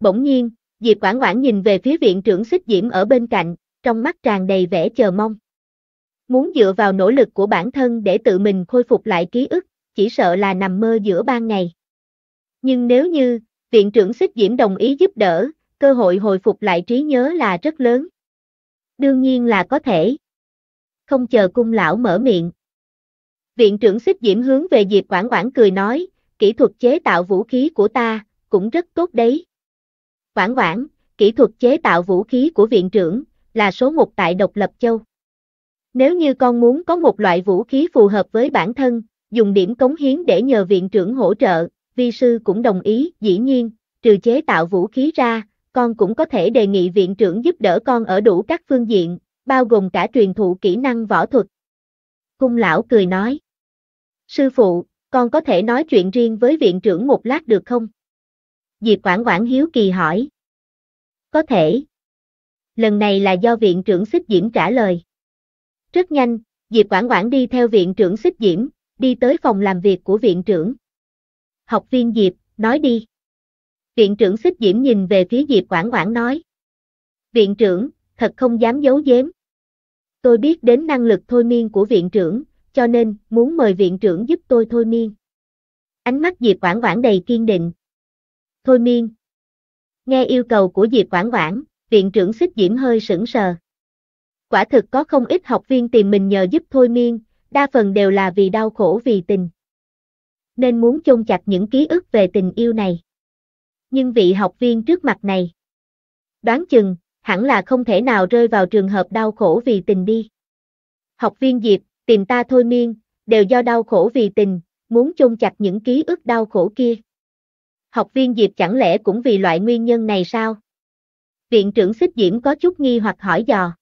Bỗng nhiên, Diệp Quảng Quảng nhìn về phía viện trưởng xích diễm ở bên cạnh, trong mắt tràn đầy vẻ chờ mong. Muốn dựa vào nỗ lực của bản thân để tự mình khôi phục lại ký ức, chỉ sợ là nằm mơ giữa ban ngày. Nhưng nếu như, viện trưởng xích diễm đồng ý giúp đỡ, cơ hội hồi phục lại trí nhớ là rất lớn. Đương nhiên là có thể. Không chờ cung lão mở miệng. Viện trưởng xích diễm hướng về Diệp Quảng Quảng cười nói, kỹ thuật chế tạo vũ khí của ta, cũng rất tốt đấy. Quảng Quảng, kỹ thuật chế tạo vũ khí của viện trưởng, là số một tại độc lập châu. Nếu như con muốn có một loại vũ khí phù hợp với bản thân, dùng điểm cống hiến để nhờ viện trưởng hỗ trợ, vi sư cũng đồng ý, dĩ nhiên, trừ chế tạo vũ khí ra, con cũng có thể đề nghị viện trưởng giúp đỡ con ở đủ các phương diện, bao gồm cả truyền thụ kỹ năng võ thuật. Cung lão cười nói. Sư phụ, con có thể nói chuyện riêng với viện trưởng một lát được không? Diệp Quảng Quảng hiếu kỳ hỏi. Có thể. Lần này là do viện trưởng xích diễm trả lời. Rất nhanh, Diệp Quảng Quảng đi theo viện trưởng xích diễm, đi tới phòng làm việc của viện trưởng. Học viên Diệp, nói đi. Viện trưởng xích diễm nhìn về phía Diệp Quảng Quảng nói. Viện trưởng, thật không dám giấu giếm. Tôi biết đến năng lực thôi miên của viện trưởng, cho nên muốn mời viện trưởng giúp tôi thôi miên. Ánh mắt Diệp Quảng Quảng đầy kiên định. Thôi miên. Nghe yêu cầu của Diệp Quảng Quảng, viện trưởng xích diễm hơi sững sờ. Quả thực có không ít học viên tìm mình nhờ giúp thôi miên, đa phần đều là vì đau khổ vì tình. Nên muốn chôn chặt những ký ức về tình yêu này. Nhưng vị học viên trước mặt này, đoán chừng, hẳn là không thể nào rơi vào trường hợp đau khổ vì tình đi. Học viên Diệp, tìm ta thôi miên, đều do đau khổ vì tình, muốn chôn chặt những ký ức đau khổ kia. Học viên Diệp chẳng lẽ cũng vì loại nguyên nhân này sao? Viện trưởng xích diễm có chút nghi hoặc hỏi dò.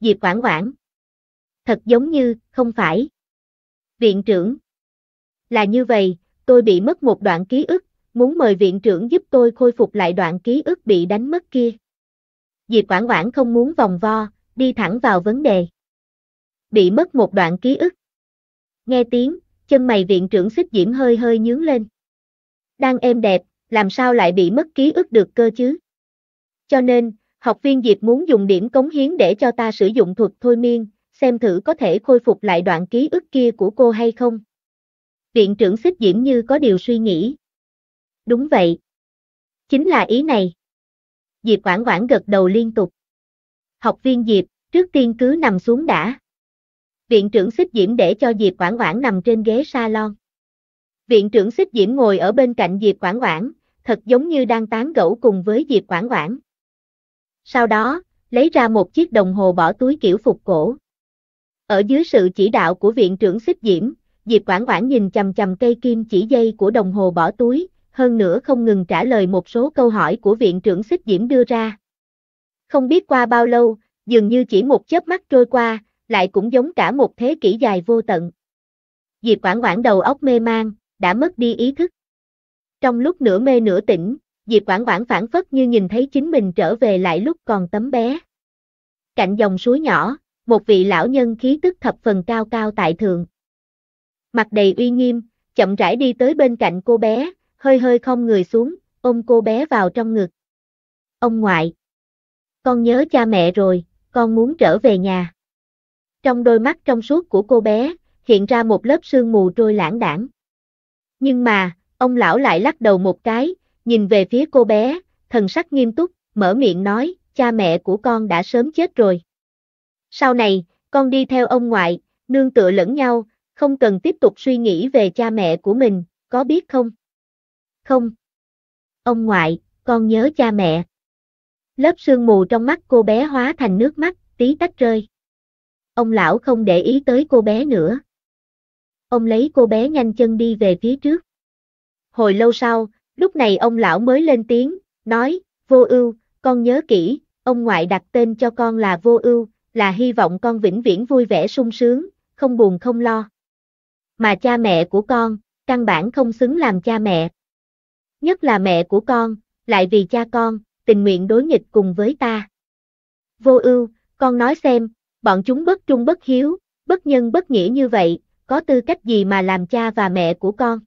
Diệp Quảng Quảng. Thật giống như, không phải. Viện trưởng. Là như vậy, tôi bị mất một đoạn ký ức, muốn mời viện trưởng giúp tôi khôi phục lại đoạn ký ức bị đánh mất kia. Diệp Quảng Quảng không muốn vòng vo, đi thẳng vào vấn đề. Bị mất một đoạn ký ức. Nghe tiếng, chân mày viện trưởng xích diễm hơi hơi nhướng lên. Đang êm đẹp, làm sao lại bị mất ký ức được cơ chứ? Cho nên, học viên Diệp muốn dùng điểm cống hiến để cho ta sử dụng thuật thôi miên, xem thử có thể khôi phục lại đoạn ký ức kia của cô hay không. Viện trưởng xích diễm như có điều suy nghĩ. Đúng vậy. Chính là ý này. Diệp Quảng Quảng gật đầu liên tục. Học viên Diệp, trước tiên cứ nằm xuống đã. Viện trưởng xích diễm để cho Diệp Quảng Quảng nằm trên ghế salon. Viện trưởng xích diễm ngồi ở bên cạnh Diệp Quảng Quảng, thật giống như đang tán gẫu cùng với Diệp Quảng Quảng. Sau đó, lấy ra một chiếc đồng hồ bỏ túi kiểu phục cổ. Ở dưới sự chỉ đạo của viện trưởng xích diễm, Diệp Quảng Quảng nhìn chầm chầm cây kim chỉ dây của đồng hồ bỏ túi, hơn nữa không ngừng trả lời một số câu hỏi của viện trưởng xích diễm đưa ra. Không biết qua bao lâu, dường như chỉ một chớp mắt trôi qua, lại cũng giống cả một thế kỷ dài vô tận. Diệp Quảng Quảng đầu óc mê mang, đã mất đi ý thức. Trong lúc nửa mê nửa tỉnh, Diệp Quảng Quảng phản phất như nhìn thấy chính mình trở về lại lúc còn tấm bé. Cạnh dòng suối nhỏ, một vị lão nhân khí tức thập phần cao cao tại thượng. Mặt đầy uy nghiêm, chậm rãi đi tới bên cạnh cô bé, hơi hơi không người xuống, ôm cô bé vào trong ngực. Ông ngoại. con nhớ cha mẹ rồi, con muốn trở về nhà. Trong đôi mắt trong suốt của cô bé, hiện ra một lớp sương mù trôi lãng đảng. Nhưng mà, ông lão lại lắc đầu một cái, nhìn về phía cô bé, thần sắc nghiêm túc, mở miệng nói, cha mẹ của con đã sớm chết rồi. Sau này, con đi theo ông ngoại, nương tựa lẫn nhau, không cần tiếp tục suy nghĩ về cha mẹ của mình, có biết không? Không. Ông ngoại, con nhớ cha mẹ. Lớp sương mù trong mắt cô bé hóa thành nước mắt, tí tách rơi. Ông lão không để ý tới cô bé nữa. Ông lấy cô bé nhanh chân đi về phía trước. Hồi lâu sau, lúc này ông lão mới lên tiếng, nói, vô ưu, con nhớ kỹ, ông ngoại đặt tên cho con là vô ưu, là hy vọng con vĩnh viễn vui vẻ sung sướng, không buồn không lo. Mà cha mẹ của con, căn bản không xứng làm cha mẹ. Nhất là mẹ của con, lại vì cha con, tình nguyện đối nghịch cùng với ta. Vô ưu, con nói xem, bọn chúng bất trung bất hiếu, bất nhân bất nghĩa như vậy, có tư cách gì mà làm cha và mẹ của con?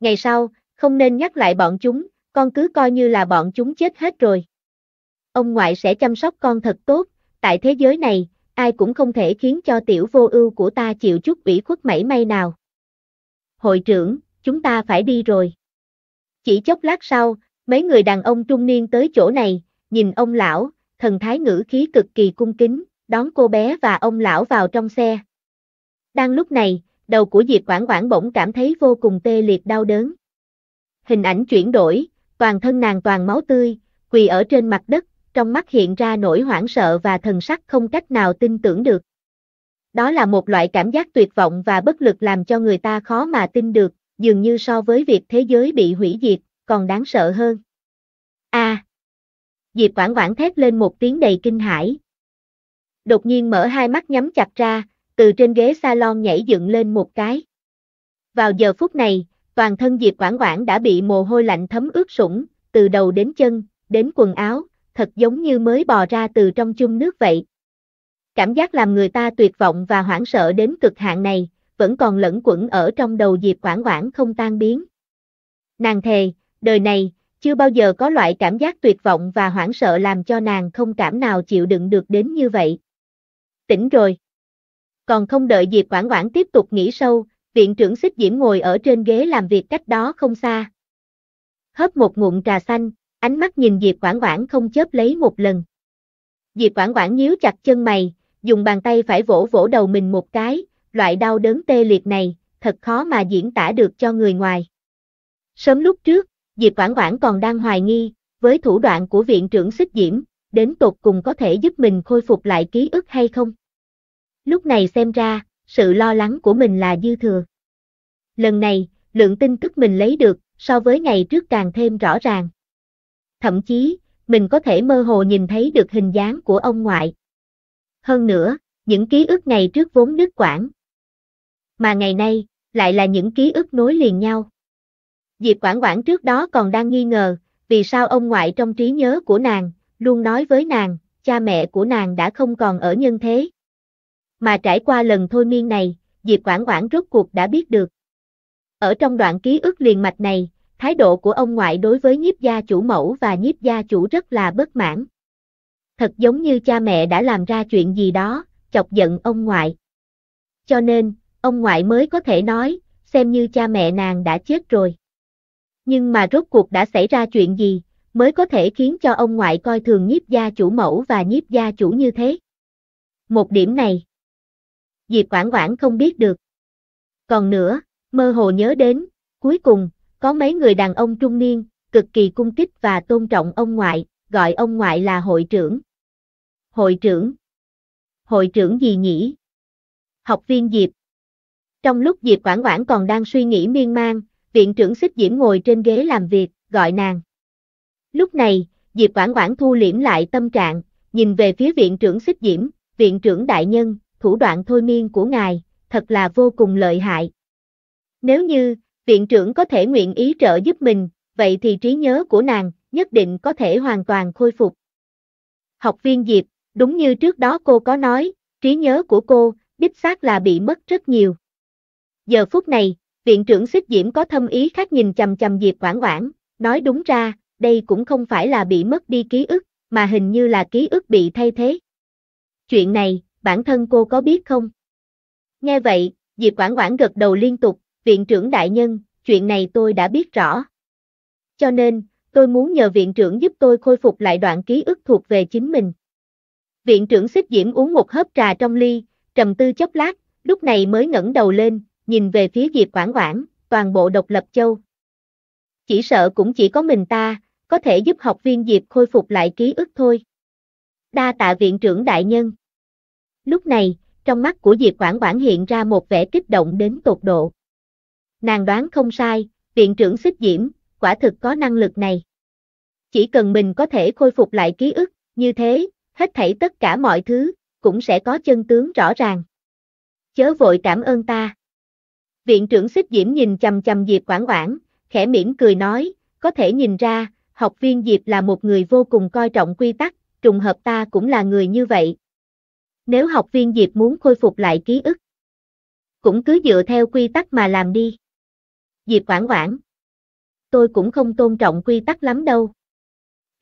Ngày sau, không nên nhắc lại bọn chúng, con cứ coi như là bọn chúng chết hết rồi. Ông ngoại sẽ chăm sóc con thật tốt, tại thế giới này, ai cũng không thể khiến cho tiểu vô ưu của ta chịu chút ủy khuất mảy may nào. Hội trưởng, chúng ta phải đi rồi. Chỉ chốc lát sau, mấy người đàn ông trung niên tới chỗ này, nhìn ông lão, thần thái ngữ khí cực kỳ cung kính, đón cô bé và ông lão vào trong xe. Đang lúc này, đầu của Diệp Quảng Quảng bỗng cảm thấy vô cùng tê liệt đau đớn. Hình ảnh chuyển đổi, toàn thân nàng toàn máu tươi, quỳ ở trên mặt đất, trong mắt hiện ra nỗi hoảng sợ và thần sắc không cách nào tin tưởng được. Đó là một loại cảm giác tuyệt vọng và bất lực làm cho người ta khó mà tin được, dường như so với việc thế giới bị hủy diệt, còn đáng sợ hơn. A. À, Diệp Quảng Quảng thét lên một tiếng đầy kinh hãi. Đột nhiên mở hai mắt nhắm chặt ra, từ trên ghế salon nhảy dựng lên một cái. Vào giờ phút này, toàn thân Diệp Quảng Quảng đã bị mồ hôi lạnh thấm ướt sũng, từ đầu đến chân, đến quần áo, thật giống như mới bò ra từ trong chung nước vậy. Cảm giác làm người ta tuyệt vọng và hoảng sợ đến cực hạn này, vẫn còn lẫn quẩn ở trong đầu Diệp Quảng Quảng không tan biến. Nàng thề, đời này, chưa bao giờ có loại cảm giác tuyệt vọng và hoảng sợ làm cho nàng không cảm nào chịu đựng được đến như vậy. Tỉnh rồi. Còn không đợi Diệp Quảng Quảng tiếp tục nghĩ sâu, viện trưởng xích diễm ngồi ở trên ghế làm việc cách đó không xa. Hớp một ngụm trà xanh, ánh mắt nhìn Diệp Quảng Quảng không chớp lấy một lần. Diệp Quảng Quảng nhíu chặt chân mày, dùng bàn tay phải vỗ vỗ đầu mình một cái, loại đau đớn tê liệt này, thật khó mà diễn tả được cho người ngoài. Sớm lúc trước, Diệp Quảng Quảng còn đang hoài nghi, với thủ đoạn của viện trưởng xích diễm, đến tột cùng có thể giúp mình khôi phục lại ký ức hay không. Lúc này xem ra, sự lo lắng của mình là dư thừa. Lần này, lượng tin tức mình lấy được, so với ngày trước càng thêm rõ ràng. Thậm chí, mình có thể mơ hồ nhìn thấy được hình dáng của ông ngoại. Hơn nữa, những ký ức ngày trước vốn đứt quãng. Mà ngày nay, lại là những ký ức nối liền nhau. Diệp Quảng Quảng trước đó còn đang nghi ngờ, vì sao ông ngoại trong trí nhớ của nàng, luôn nói với nàng, cha mẹ của nàng đã không còn ở nhân thế. Mà trải qua lần thôi miên này, Diệp Quảng Quảng rốt cuộc đã biết được. Ở trong đoạn ký ức liền mạch này, thái độ của ông ngoại đối với nhiếp gia chủ mẫu và nhiếp gia chủ rất là bất mãn. Thật giống như cha mẹ đã làm ra chuyện gì đó, chọc giận ông ngoại. Cho nên, ông ngoại mới có thể nói, xem như cha mẹ nàng đã chết rồi. Nhưng mà rốt cuộc đã xảy ra chuyện gì, mới có thể khiến cho ông ngoại coi thường nhiếp gia chủ mẫu và nhiếp gia chủ như thế. Một điểm này, Diệp Quảng Quảng không biết được. Còn nữa, mơ hồ nhớ đến, cuối cùng, có mấy người đàn ông trung niên, cực kỳ cung kích và tôn trọng ông ngoại, gọi ông ngoại là hội trưởng. Hội trưởng? Hội trưởng gì nhỉ? Học viên Diệp. Trong lúc Diệp Quảng Quảng còn đang suy nghĩ miên man, viện trưởng xích diễm ngồi trên ghế làm việc, gọi nàng. Lúc này, Diệp Quảng Quảng thu liễm lại tâm trạng, nhìn về phía viện trưởng xích diễm, viện trưởng đại nhân, thủ đoạn thôi miên của ngài, thật là vô cùng lợi hại. Nếu như, viện trưởng có thể nguyện ý trợ giúp mình, vậy thì trí nhớ của nàng, nhất định có thể hoàn toàn khôi phục. Học viên Diệp, đúng như trước đó cô có nói, trí nhớ của cô, đích xác là bị mất rất nhiều. Giờ phút này, viện trưởng xích diễm có thâm ý khác nhìn chầm chầm Diệp Quảng Quảng, nói đúng ra, đây cũng không phải là bị mất đi ký ức, mà hình như là ký ức bị thay thế. Chuyện này, bản thân cô có biết không? Nghe vậy, Diệp Quảng Quảng gật đầu liên tục, viện trưởng đại nhân, chuyện này tôi đã biết rõ. Cho nên, tôi muốn nhờ viện trưởng giúp tôi khôi phục lại đoạn ký ức thuộc về chính mình. Viện trưởng xích diễm uống một hớp trà trong ly, trầm tư chốc lát, lúc này mới ngẩng đầu lên, nhìn về phía Diệp Quảng Quảng, toàn bộ độc lập châu. Chỉ sợ cũng chỉ có mình ta, có thể giúp học viên Diệp khôi phục lại ký ức thôi. Đa tạ viện trưởng đại nhân. Lúc này, trong mắt của Diệp Quảng Quảng hiện ra một vẻ kích động đến tột độ. Nàng đoán không sai, viện trưởng xích diễm, quả thực có năng lực này. Chỉ cần mình có thể khôi phục lại ký ức, như thế, hết thảy tất cả mọi thứ, cũng sẽ có chân tướng rõ ràng. Chớ vội cảm ơn ta. Viện trưởng xích diễm nhìn chầm chầm Diệp Quảng Quảng, khẽ mỉm cười nói, có thể nhìn ra, học viên Diệp là một người vô cùng coi trọng quy tắc, trùng hợp ta cũng là người như vậy. Nếu học viên Diệp muốn khôi phục lại ký ức, cũng cứ dựa theo quy tắc mà làm đi. Diệp Quảng Quảng. Tôi cũng không tôn trọng quy tắc lắm đâu.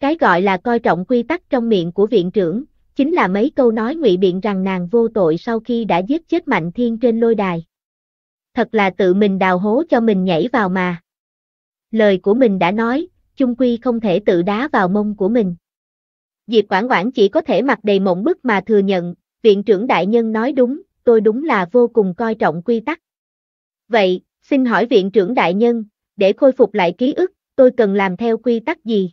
Cái gọi là coi trọng quy tắc trong miệng của viện trưởng, chính là mấy câu nói ngụy biện rằng nàng vô tội sau khi đã giết chết Mạnh Thiên trên lôi đài. Thật là tự mình đào hố cho mình nhảy vào mà. Lời của mình đã nói, chung quy không thể tự đá vào mông của mình. Diệp Quảng Quảng chỉ có thể mặt đầy mộng bức mà thừa nhận, viện trưởng đại nhân nói đúng, tôi đúng là vô cùng coi trọng quy tắc. Vậy, xin hỏi viện trưởng đại nhân, để khôi phục lại ký ức, tôi cần làm theo quy tắc gì?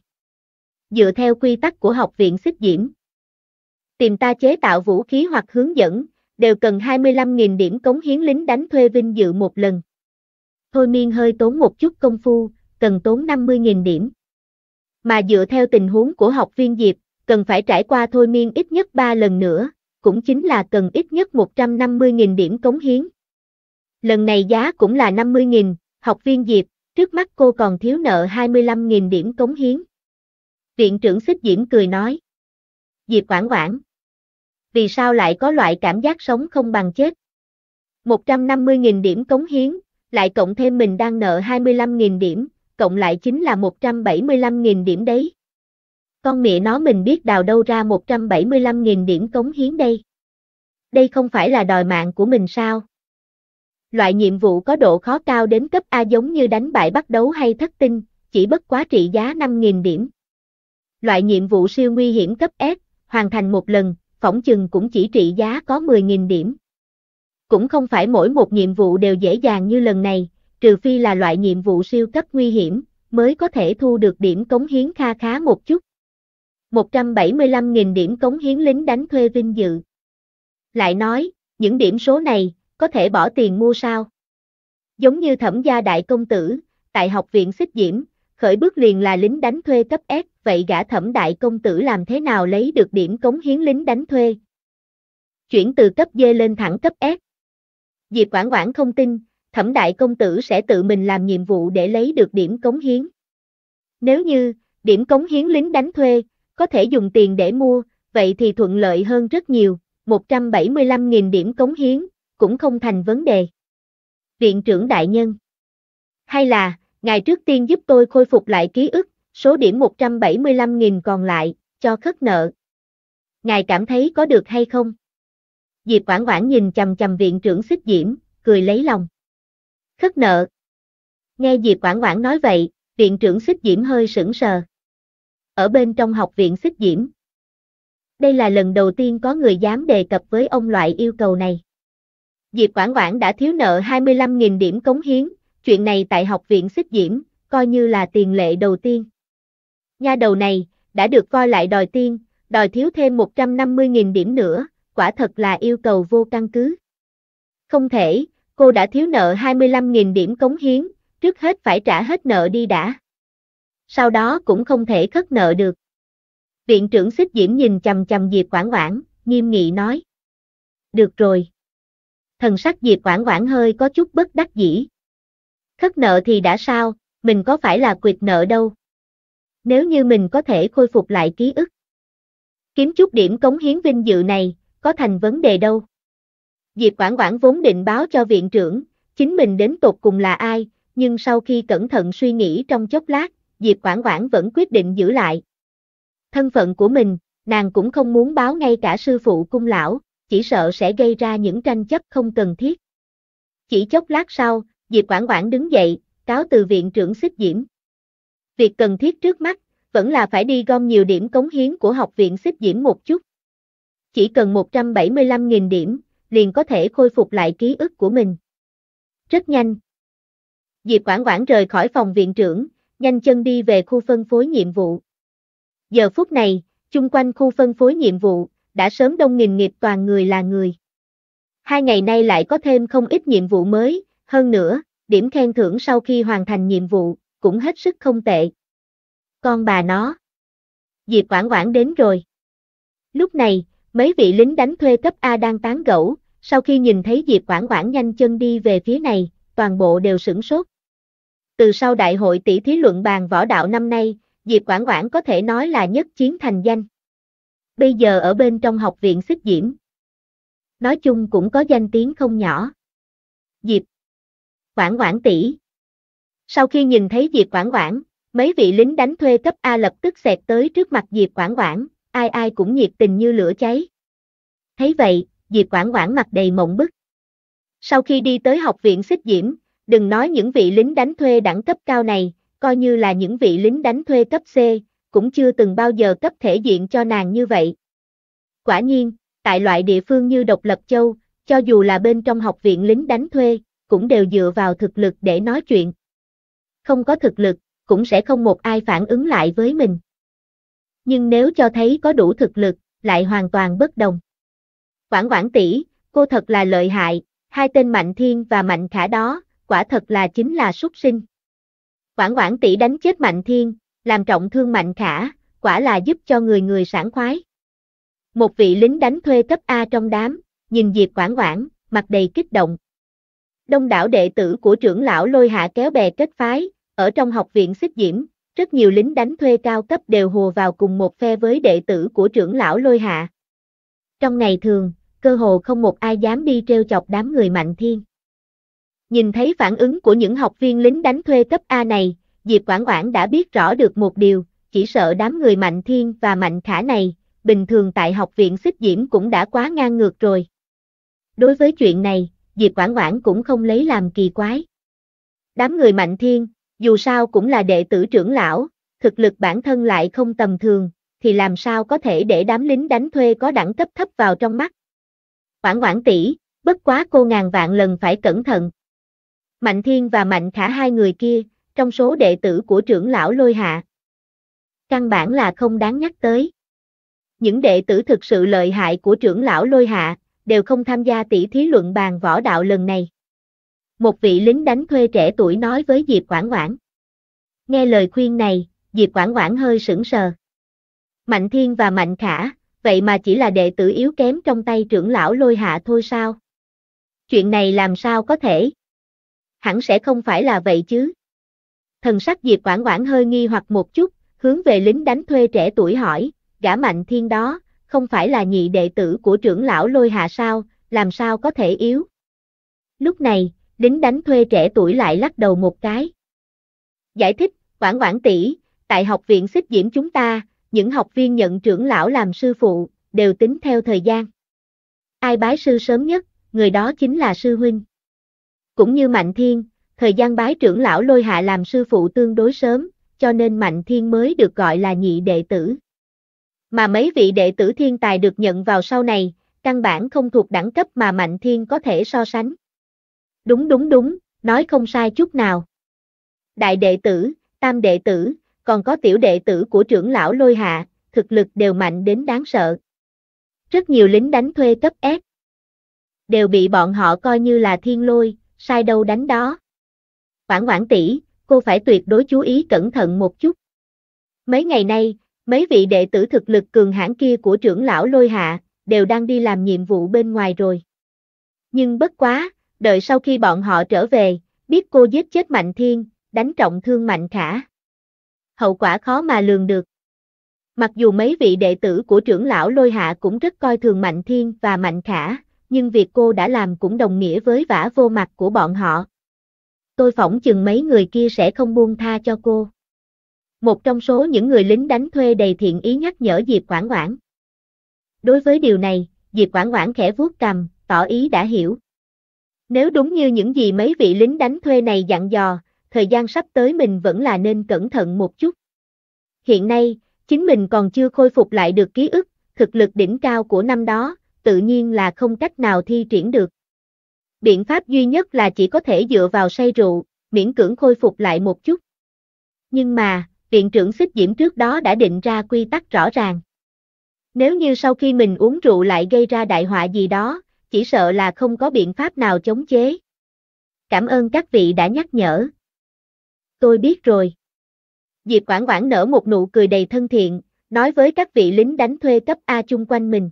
Dựa theo quy tắc của học viện xích diễm. Tìm ta chế tạo vũ khí hoặc hướng dẫn, đều cần 25.000 điểm cống hiến lính đánh thuê vinh dự một lần. Thôi miên hơi tốn một chút công phu, cần tốn 50.000 điểm. Mà dựa theo tình huống của học viên Diệp, cần phải trải qua thôi miên ít nhất 3 lần nữa, cũng chính là cần ít nhất 150.000 điểm cống hiến. Lần này giá cũng là 50.000, học viên Diệp, trước mắt cô còn thiếu nợ 25.000 điểm cống hiến. Viện trưởng xích diễm cười nói. Diệp quảng quảng. Vì sao lại có loại cảm giác sống không bằng chết? 150.000 điểm cống hiến, lại cộng thêm mình đang nợ 25.000 điểm, cộng lại chính là 175.000 điểm đấy. Con mẹ nó mình biết đào đâu ra 175.000 điểm cống hiến đây. Đây không phải là đòi mạng của mình sao? Loại nhiệm vụ có độ khó cao đến cấp A giống như đánh bại bắt đấu hay thất tinh, chỉ bất quá trị giá 5.000 điểm. Loại nhiệm vụ siêu nguy hiểm cấp S, hoàn thành một lần, phỏng chừng cũng chỉ trị giá có 10.000 điểm. Cũng không phải mỗi một nhiệm vụ đều dễ dàng như lần này, trừ phi là loại nhiệm vụ siêu cấp nguy hiểm, mới có thể thu được điểm cống hiến kha khá một chút. 175.000 điểm cống hiến lính đánh thuê vinh dự. Lại nói, những điểm số này, có thể bỏ tiền mua sao? Giống như thẩm gia đại công tử, tại học viện xích diễm, khởi bước liền là lính đánh thuê cấp S, vậy gã thẩm đại công tử làm thế nào lấy được điểm cống hiến lính đánh thuê? Chuyển từ cấp D lên thẳng cấp S. Diệp Quảng Quảng không tin, thẩm đại công tử sẽ tự mình làm nhiệm vụ để lấy được điểm cống hiến. Nếu như, điểm cống hiến lính đánh thuê, có thể dùng tiền để mua, vậy thì thuận lợi hơn rất nhiều, 175.000 điểm cống hiến, cũng không thành vấn đề. Viện trưởng đại nhân. Hay là, ngài trước tiên giúp tôi khôi phục lại ký ức, số điểm 175.000 còn lại, cho khất nợ. Ngài cảm thấy có được hay không? Diệp Quảng Quảng nhìn chầm chầm viện trưởng xích diễm, cười lấy lòng. Khất nợ. Nghe Diệp Quảng Quảng nói vậy, viện trưởng xích diễm hơi sững sờ. Ở bên trong học viện xích diễm. Đây là lần đầu tiên có người dám đề cập với ông loại yêu cầu này. Diệp Quảng Quảng đã thiếu nợ 25.000 điểm cống hiến, chuyện này tại học viện xích diễm, coi như là tiền lệ đầu tiên. Nha đầu này, đã được coi lại đòi tiên, đòi thiếu thêm 150.000 điểm nữa, quả thật là yêu cầu vô căn cứ. Không thể, cô đã thiếu nợ 25.000 điểm cống hiến, trước hết phải trả hết nợ đi đã. Sau đó cũng không thể khất nợ được. Viện trưởng xích diễm nhìn chầm chầm Diệp Quảng Quảng, nghiêm nghị nói. Được rồi. Thần sắc Diệp Quảng Quảng hơi có chút bất đắc dĩ. Khất nợ thì đã sao, mình có phải là quyệt nợ đâu. Nếu như mình có thể khôi phục lại ký ức. Kiếm chút điểm cống hiến vinh dự này, có thành vấn đề đâu. Diệp Quảng Quảng vốn định báo cho viện trưởng, chính mình đến tột cùng là ai, nhưng sau khi cẩn thận suy nghĩ trong chốc lát, Diệp Quảng Quảng vẫn quyết định giữ lại. Thân phận của mình, nàng cũng không muốn báo ngay cả sư phụ cung lão, chỉ sợ sẽ gây ra những tranh chấp không cần thiết. Chỉ chốc lát sau, Diệp Quảng Quảng đứng dậy, cáo từ viện trưởng xích diễm. Việc cần thiết trước mắt, vẫn là phải đi gom nhiều điểm cống hiến của học viện xích diễm một chút. Chỉ cần 175.000 điểm, liền có thể khôi phục lại ký ức của mình. Rất nhanh. Diệp Quảng Quảng rời khỏi phòng viện trưởng, nhanh chân đi về khu phân phối nhiệm vụ. Giờ phút này, chung quanh khu phân phối nhiệm vụ, đã sớm đông nghìn nghiệp toàn người là người. Hai ngày nay lại có thêm không ít nhiệm vụ mới, hơn nữa, điểm khen thưởng sau khi hoàn thành nhiệm vụ, cũng hết sức không tệ. Con bà nó. Diệp Quảng Quảng đến rồi. Lúc này, mấy vị lính đánh thuê cấp A đang tán gẫu, sau khi nhìn thấy Diệp Quảng Quảng nhanh chân đi về phía này, toàn bộ đều sửng sốt. Từ sau đại hội tỷ thí luận bàn võ đạo năm nay, Diệp Quảng Quảng có thể nói là nhất chiến thành danh. Bây giờ ở bên trong học viện xích diễm. Nói chung cũng có danh tiếng không nhỏ. Diệp Quảng Quảng tỷ. Sau khi nhìn thấy Diệp Quảng Quảng, mấy vị lính đánh thuê cấp A lập tức xẹt tới trước mặt Diệp Quảng Quảng, ai ai cũng nhiệt tình như lửa cháy. Thấy vậy, Diệp Quảng Quảng mặt đầy mộng bức. Sau khi đi tới học viện xích diễm, đừng nói những vị lính đánh thuê đẳng cấp cao này, coi như là những vị lính đánh thuê cấp C, cũng chưa từng bao giờ cấp thể diện cho nàng như vậy. Quả nhiên, tại loại địa phương như Độc Lập Châu, cho dù là bên trong học viện lính đánh thuê, cũng đều dựa vào thực lực để nói chuyện. Không có thực lực, cũng sẽ không một ai phản ứng lại với mình. Nhưng nếu cho thấy có đủ thực lực, lại hoàn toàn bất đồng. Quảng Quảng tỷ, cô thật là lợi hại, hai tên Mạnh Thiên và Mạnh Khả đó, quả thật là chính là súc sinh. Quảng Quảng tỷ đánh chết Mạnh Thiên, làm trọng thương Mạnh Khả, quả là giúp cho người người sảng khoái. Một vị lính đánh thuê cấp A trong đám, nhìn Diệp Quảng Quảng, mặt đầy kích động. Đông đảo đệ tử của trưởng lão lôi hạ kéo bè kết phái, ở trong học viện xích diễm, rất nhiều lính đánh thuê cao cấp đều hùa vào cùng một phe với đệ tử của trưởng lão lôi hạ. Trong ngày thường, cơ hồ không một ai dám đi treo chọc đám người mạnh thiên. Nhìn thấy phản ứng của những học viên lính đánh thuê cấp A này, Diệp Quảng Quảng đã biết rõ được một điều, chỉ sợ đám người mạnh thiên và mạnh khả này, bình thường tại học viện xích diễm cũng đã quá ngang ngược rồi. Đối với chuyện này, Diệp Quảng Quảng cũng không lấy làm kỳ quái. Đám người mạnh thiên, dù sao cũng là đệ tử trưởng lão, thực lực bản thân lại không tầm thường, thì làm sao có thể để đám lính đánh thuê có đẳng cấp thấp vào trong mắt. Quảng Quảng tỷ, bất quá cô ngàn vạn lần phải cẩn thận. Mạnh Thiên và Mạnh Khả hai người kia, trong số đệ tử của trưởng lão Lôi Hạ. Căn bản là không đáng nhắc tới. Những đệ tử thực sự lợi hại của trưởng lão Lôi Hạ, đều không tham gia tỷ thí luận bàn võ đạo lần này. Một vị lính đánh thuê trẻ tuổi nói với Diệp Quảng Quảng. Nghe lời khuyên này, Diệp Quảng Quảng hơi sững sờ. Mạnh Thiên và Mạnh Khả, vậy mà chỉ là đệ tử yếu kém trong tay trưởng lão lôi hạ thôi sao? Chuyện này làm sao có thể? Hẳn sẽ không phải là vậy chứ. Thần sắc Diệp Quảng Quảng hơi nghi hoặc một chút, hướng về lính đánh thuê trẻ tuổi hỏi, gã Mạnh Thiên đó, không phải là nhị đệ tử của trưởng lão lôi hạ sao, làm sao có thể yếu? Lúc này, đính đánh thuê trẻ tuổi lại lắc đầu một cái. Giải thích, Quảng Quảng tỷ, tại học viện xích diễm chúng ta, những học viên nhận trưởng lão làm sư phụ, đều tính theo thời gian. Ai bái sư sớm nhất, người đó chính là sư huynh. Cũng như Mạnh Thiên, thời gian bái trưởng lão lôi hạ làm sư phụ tương đối sớm, cho nên Mạnh Thiên mới được gọi là nhị đệ tử. Mà mấy vị đệ tử thiên tài được nhận vào sau này, căn bản không thuộc đẳng cấp mà Mạnh Thiên có thể so sánh. Đúng đúng đúng, nói không sai chút nào. Đại đệ tử, tam đệ tử, còn có tiểu đệ tử của trưởng lão lôi hạ, thực lực đều mạnh đến đáng sợ. Rất nhiều lính đánh thuê cấp S. Đều bị bọn họ coi như là thiên lôi, sai đâu đánh đó. Quảng Quảng tỷ, cô phải tuyệt đối chú ý cẩn thận một chút. Mấy ngày nay, mấy vị đệ tử thực lực cường hãn kia của trưởng lão lôi hạ, đều đang đi làm nhiệm vụ bên ngoài rồi. Nhưng bất quá, đợi sau khi bọn họ trở về, biết cô giết chết Mạnh Thiên, đánh trọng thương Mạnh Khả. Hậu quả khó mà lường được. Mặc dù mấy vị đệ tử của trưởng lão Lôi Hạ cũng rất coi thường Mạnh Thiên và Mạnh Khả, nhưng việc cô đã làm cũng đồng nghĩa với vả vô mặt của bọn họ. Tôi phỏng chừng mấy người kia sẽ không buông tha cho cô. một trong số những người lính đánh thuê đầy thiện ý nhắc nhở Diệp Quảng Quảng. Đối với điều này, Diệp Quảng Quảng khẽ vuốt cằm, tỏ ý đã hiểu. Nếu đúng như những gì mấy vị lính đánh thuê này dặn dò, thời gian sắp tới mình vẫn là nên cẩn thận một chút. Hiện nay, chính mình còn chưa khôi phục lại được ký ức, thực lực đỉnh cao của năm đó, tự nhiên là không cách nào thi triển được. Biện pháp duy nhất là chỉ có thể dựa vào say rượu, miễn cưỡng khôi phục lại một chút. Nhưng mà, viện trưởng xích diễm trước đó đã định ra quy tắc rõ ràng. Nếu như sau khi mình uống rượu lại gây ra đại họa gì đó, chỉ sợ là không có biện pháp nào chống chế. Cảm ơn các vị đã nhắc nhở. Tôi biết rồi. Diệp Quảng Quảng nở một nụ cười đầy thân thiện, nói với các vị lính đánh thuê cấp A chung quanh mình.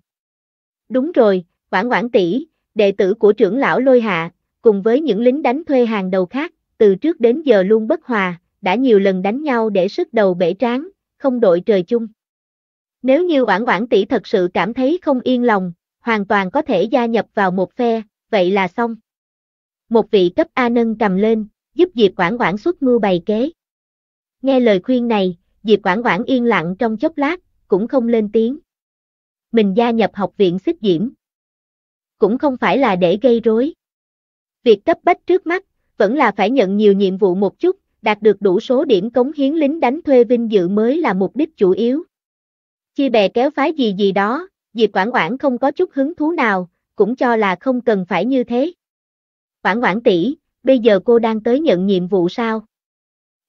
Đúng rồi, Quảng Quảng tỷ, đệ tử của trưởng lão Lôi Hạ, cùng với những lính đánh thuê hàng đầu khác, từ trước đến giờ luôn bất hòa, đã nhiều lần đánh nhau để sức đầu bể tráng, không đội trời chung. Nếu như Quảng Quảng tỷ thật sự cảm thấy không yên lòng, hoàn toàn có thể gia nhập vào một phe, vậy là xong. Một vị cấp A nâng cầm lên, giúp Diệp Quảng Quảng xuất mưu bày kế. Nghe lời khuyên này, Diệp Quảng Quảng yên lặng trong chốc lát, cũng không lên tiếng. Mình gia nhập học viện xích diễm. Cũng không phải là để gây rối. Việc cấp bách trước mắt, vẫn là phải nhận nhiều nhiệm vụ một chút, đạt được đủ số điểm cống hiến lính đánh thuê vinh dự mới là mục đích chủ yếu. Chia bè kéo phái gì gì đó, Diệp Quảng Quảng không có chút hứng thú nào, cũng cho là không cần phải như thế. Quảng Quảng tỷ, bây giờ cô đang tới nhận nhiệm vụ sao?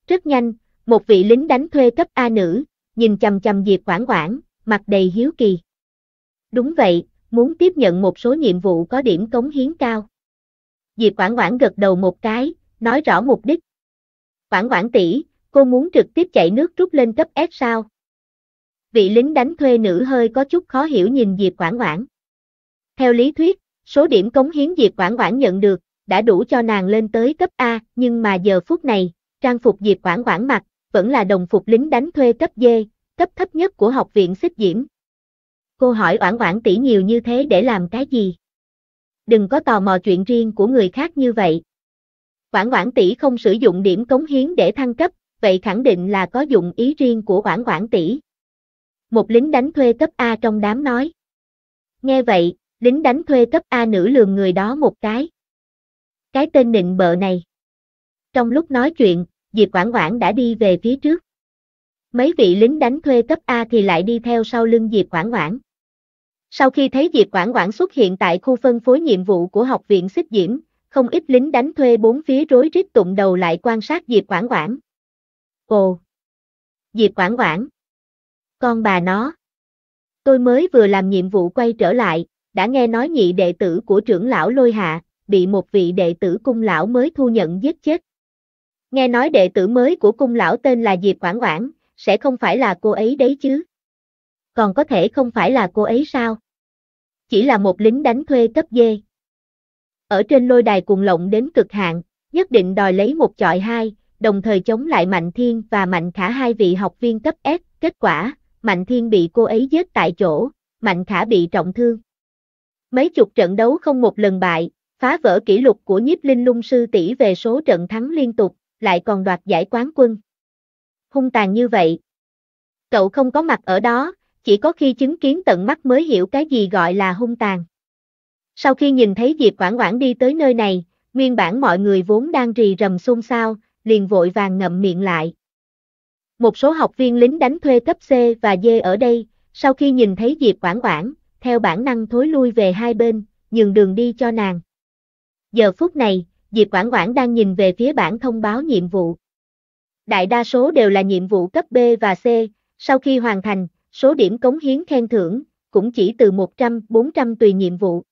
Rất nhanh, một vị lính đánh thuê cấp A nữ, nhìn chầm chầm Diệp Quảng Quảng, mặt đầy hiếu kỳ. Đúng vậy, muốn tiếp nhận một số nhiệm vụ có điểm cống hiến cao. Diệp Quảng Quảng gật đầu một cái, nói rõ mục đích. Quảng Quảng tỷ, cô muốn trực tiếp chạy nước rút lên cấp S sao? Vị lính đánh thuê nữ hơi có chút khó hiểu nhìn Diệp Quảng Quảng. Theo lý thuyết, số điểm cống hiến Diệp Quảng Quảng nhận được, đã đủ cho nàng lên tới cấp A, nhưng mà giờ phút này, trang phục Diệp Quảng Quảng mặc, vẫn là đồng phục lính đánh thuê cấp D, cấp thấp nhất của học viện xích diễm. Cô hỏi Quảng Quảng tỷ nhiều như thế để làm cái gì? Đừng có tò mò chuyện riêng của người khác như vậy. Quảng Quảng tỷ không sử dụng điểm cống hiến để thăng cấp, vậy khẳng định là có dụng ý riêng của Quảng Quảng tỷ. Một lính đánh thuê cấp A trong đám nói. Nghe vậy, lính đánh thuê cấp A nữ lườm người đó một cái. Cái tên nịnh bợ này. Trong lúc nói chuyện, Diệp Quảng Quảng đã đi về phía trước. Mấy vị lính đánh thuê cấp A thì lại đi theo sau lưng Diệp Quảng Quảng. Sau khi thấy Diệp Quảng Quảng xuất hiện tại khu phân phối nhiệm vụ của học viện xích diễm, không ít lính đánh thuê bốn phía rối rít tụng đầu lại quan sát Diệp Quảng Quảng. Ồ! Diệp Quảng Quảng! Con bà nó! Tôi mới vừa làm nhiệm vụ quay trở lại, đã nghe nói nhị đệ tử của trưởng lão lôi hạ, bị một vị đệ tử cung lão mới thu nhận giết chết. Nghe nói đệ tử mới của cung lão tên là Diệp Quảng Quảng, sẽ không phải là cô ấy đấy chứ. Còn có thể không phải là cô ấy sao? Chỉ là một lính đánh thuê cấp dê. Ở trên lôi đài cuồng lộng đến cực hạn, nhất định đòi lấy một chọi hai, đồng thời chống lại Mạnh Thiên và Mạnh Khả hai vị học viên cấp S. Kết quả, Mạnh Thiên bị cô ấy giết tại chỗ, Mạnh Khả bị trọng thương. Mấy chục trận đấu không một lần bại, phá vỡ kỷ lục của nhiếp linh lung sư tỷ về số trận thắng liên tục, lại còn đoạt giải quán quân. Hung tàn như vậy. Cậu không có mặt ở đó, chỉ có khi chứng kiến tận mắt mới hiểu cái gì gọi là hung tàn. Sau khi nhìn thấy Diệp Quảng Quảng đi tới nơi này, nguyên bản mọi người vốn đang rì rầm xôn xao, liền vội vàng ngậm miệng lại. Một số học viên lính đánh thuê cấp C và D ở đây, sau khi nhìn thấy Diệp Quảng Quảng, theo bản năng thối lui về hai bên, nhường đường đi cho nàng. Giờ phút này, Diệp Quảng Quảng đang nhìn về phía bản thông báo nhiệm vụ. Đại đa số đều là nhiệm vụ cấp B và C, sau khi hoàn thành, số điểm cống hiến khen thưởng, cũng chỉ từ 100-400 tùy nhiệm vụ.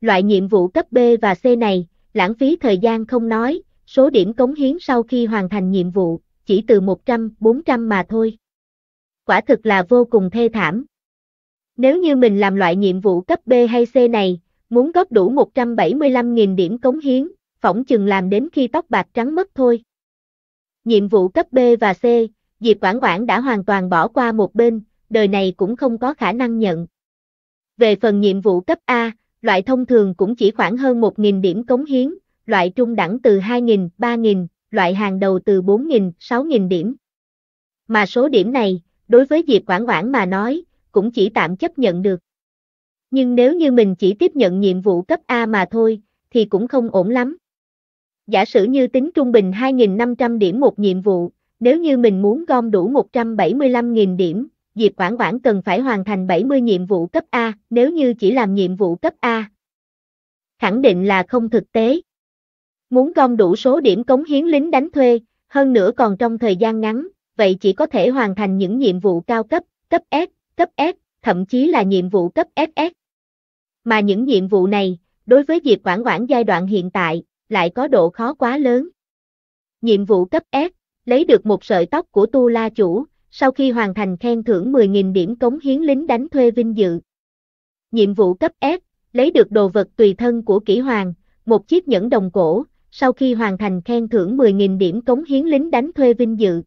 Loại nhiệm vụ cấp B và C này, lãng phí thời gian không nói, số điểm cống hiến sau khi hoàn thành nhiệm vụ, chỉ từ 100-400 mà thôi. Quả thực là vô cùng thê thảm. Nếu như mình làm loại nhiệm vụ cấp B hay C này, muốn góp đủ 175.000 điểm cống hiến, phỏng chừng làm đến khi tóc bạc trắng mất thôi. Nhiệm vụ cấp B và C, Diệp Quảng Quảng đã hoàn toàn bỏ qua một bên, đời này cũng không có khả năng nhận. Về phần nhiệm vụ cấp A, loại thông thường cũng chỉ khoảng hơn 1.000 điểm cống hiến, loại trung đẳng từ 2.000, 3.000, loại hàng đầu từ 4.000, 6.000 điểm. Mà số điểm này, đối với Diệp Quảng Quảng mà nói, cũng chỉ tạm chấp nhận được. Nhưng nếu như mình chỉ tiếp nhận nhiệm vụ cấp A mà thôi, thì cũng không ổn lắm. Giả sử như tính trung bình 2.500 điểm một nhiệm vụ, nếu như mình muốn gom đủ 175.000 điểm, Diệp Quảng Quảng cần phải hoàn thành 70 nhiệm vụ cấp A, nếu như chỉ làm nhiệm vụ cấp A. Khẳng định là không thực tế. Muốn gom đủ số điểm cống hiến lính đánh thuê, hơn nữa còn trong thời gian ngắn, vậy chỉ có thể hoàn thành những nhiệm vụ cao cấp, cấp S, cấp S, thậm chí là nhiệm vụ cấp SS. Mà những nhiệm vụ này, đối với Diệp Quảng Quảng giai đoạn hiện tại, lại có độ khó quá lớn. Nhiệm vụ cấp S, lấy được một sợi tóc của Tu La Chủ, sau khi hoàn thành khen thưởng 10.000 điểm cống hiến lính đánh thuê vinh dự. Nhiệm vụ cấp S, lấy được đồ vật tùy thân của kỹ hoàng, một chiếc nhẫn đồng cổ, sau khi hoàn thành khen thưởng 10.000 điểm cống hiến lính đánh thuê vinh dự.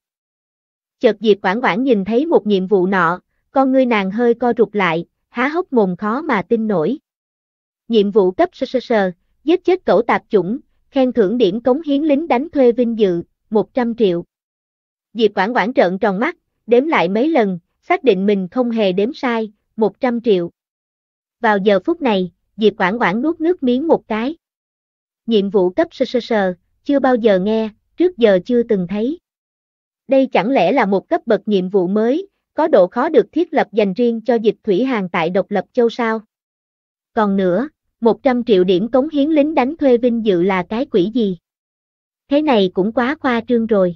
Chợt Diệp Quảng Quảng nhìn thấy một nhiệm vụ nọ, con ngươi nàng hơi co rụt lại, há hốc mồm khó mà tin nổi. Nhiệm vụ cấp sơ sơ sơ, giết chết cẩu tạp chủng, khen thưởng điểm cống hiến lính đánh thuê vinh dự, 100 triệu. Diệp Quảng Quảng trợn tròn mắt, đếm lại mấy lần, xác định mình không hề đếm sai, 100 triệu. Vào giờ phút này, Diệp Quảng Quảng nuốt nước miếng một cái. Nhiệm vụ cấp sơ sơ sơ, chưa bao giờ nghe, trước giờ chưa từng thấy. Đây chẳng lẽ là một cấp bậc nhiệm vụ mới, có độ khó được thiết lập dành riêng cho dịch thủy hàng tại độc lập châu sao? Còn nữa, 100 triệu điểm cống hiến lính đánh thuê vinh dự là cái quỷ gì? Thế này cũng quá khoa trương rồi.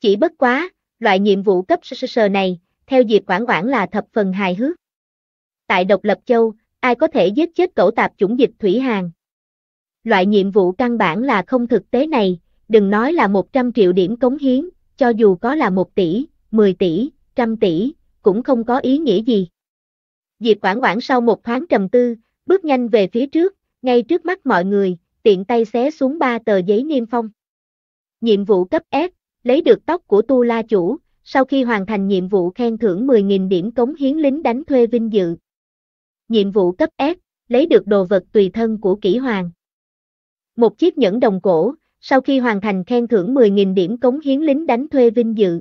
Chỉ bất quá, loại nhiệm vụ cấp sơ sơ này, theo Diệp Quảng Quảng là thập phần hài hước. Tại độc lập châu, ai có thể giết chết cẩu tạp chủng dịch thủy hàng? Loại nhiệm vụ căn bản là không thực tế này, đừng nói là 100 triệu điểm cống hiến, cho dù có là 1 tỷ, 10 tỷ, trăm tỷ, cũng không có ý nghĩa gì. Diệp Quảng Quảng sau một thoáng trầm tư, bước nhanh về phía trước, ngay trước mắt mọi người, tiện tay xé xuống ba tờ giấy niêm phong. Nhiệm vụ cấp S, lấy được tóc của Tu La Chủ, sau khi hoàn thành nhiệm vụ khen thưởng 10.000 điểm cống hiến lính đánh thuê vinh dự. Nhiệm vụ cấp S, lấy được đồ vật tùy thân của kỹ hoàng. Một chiếc nhẫn đồng cổ, sau khi hoàn thành khen thưởng 10.000 điểm cống hiến lính đánh thuê vinh dự.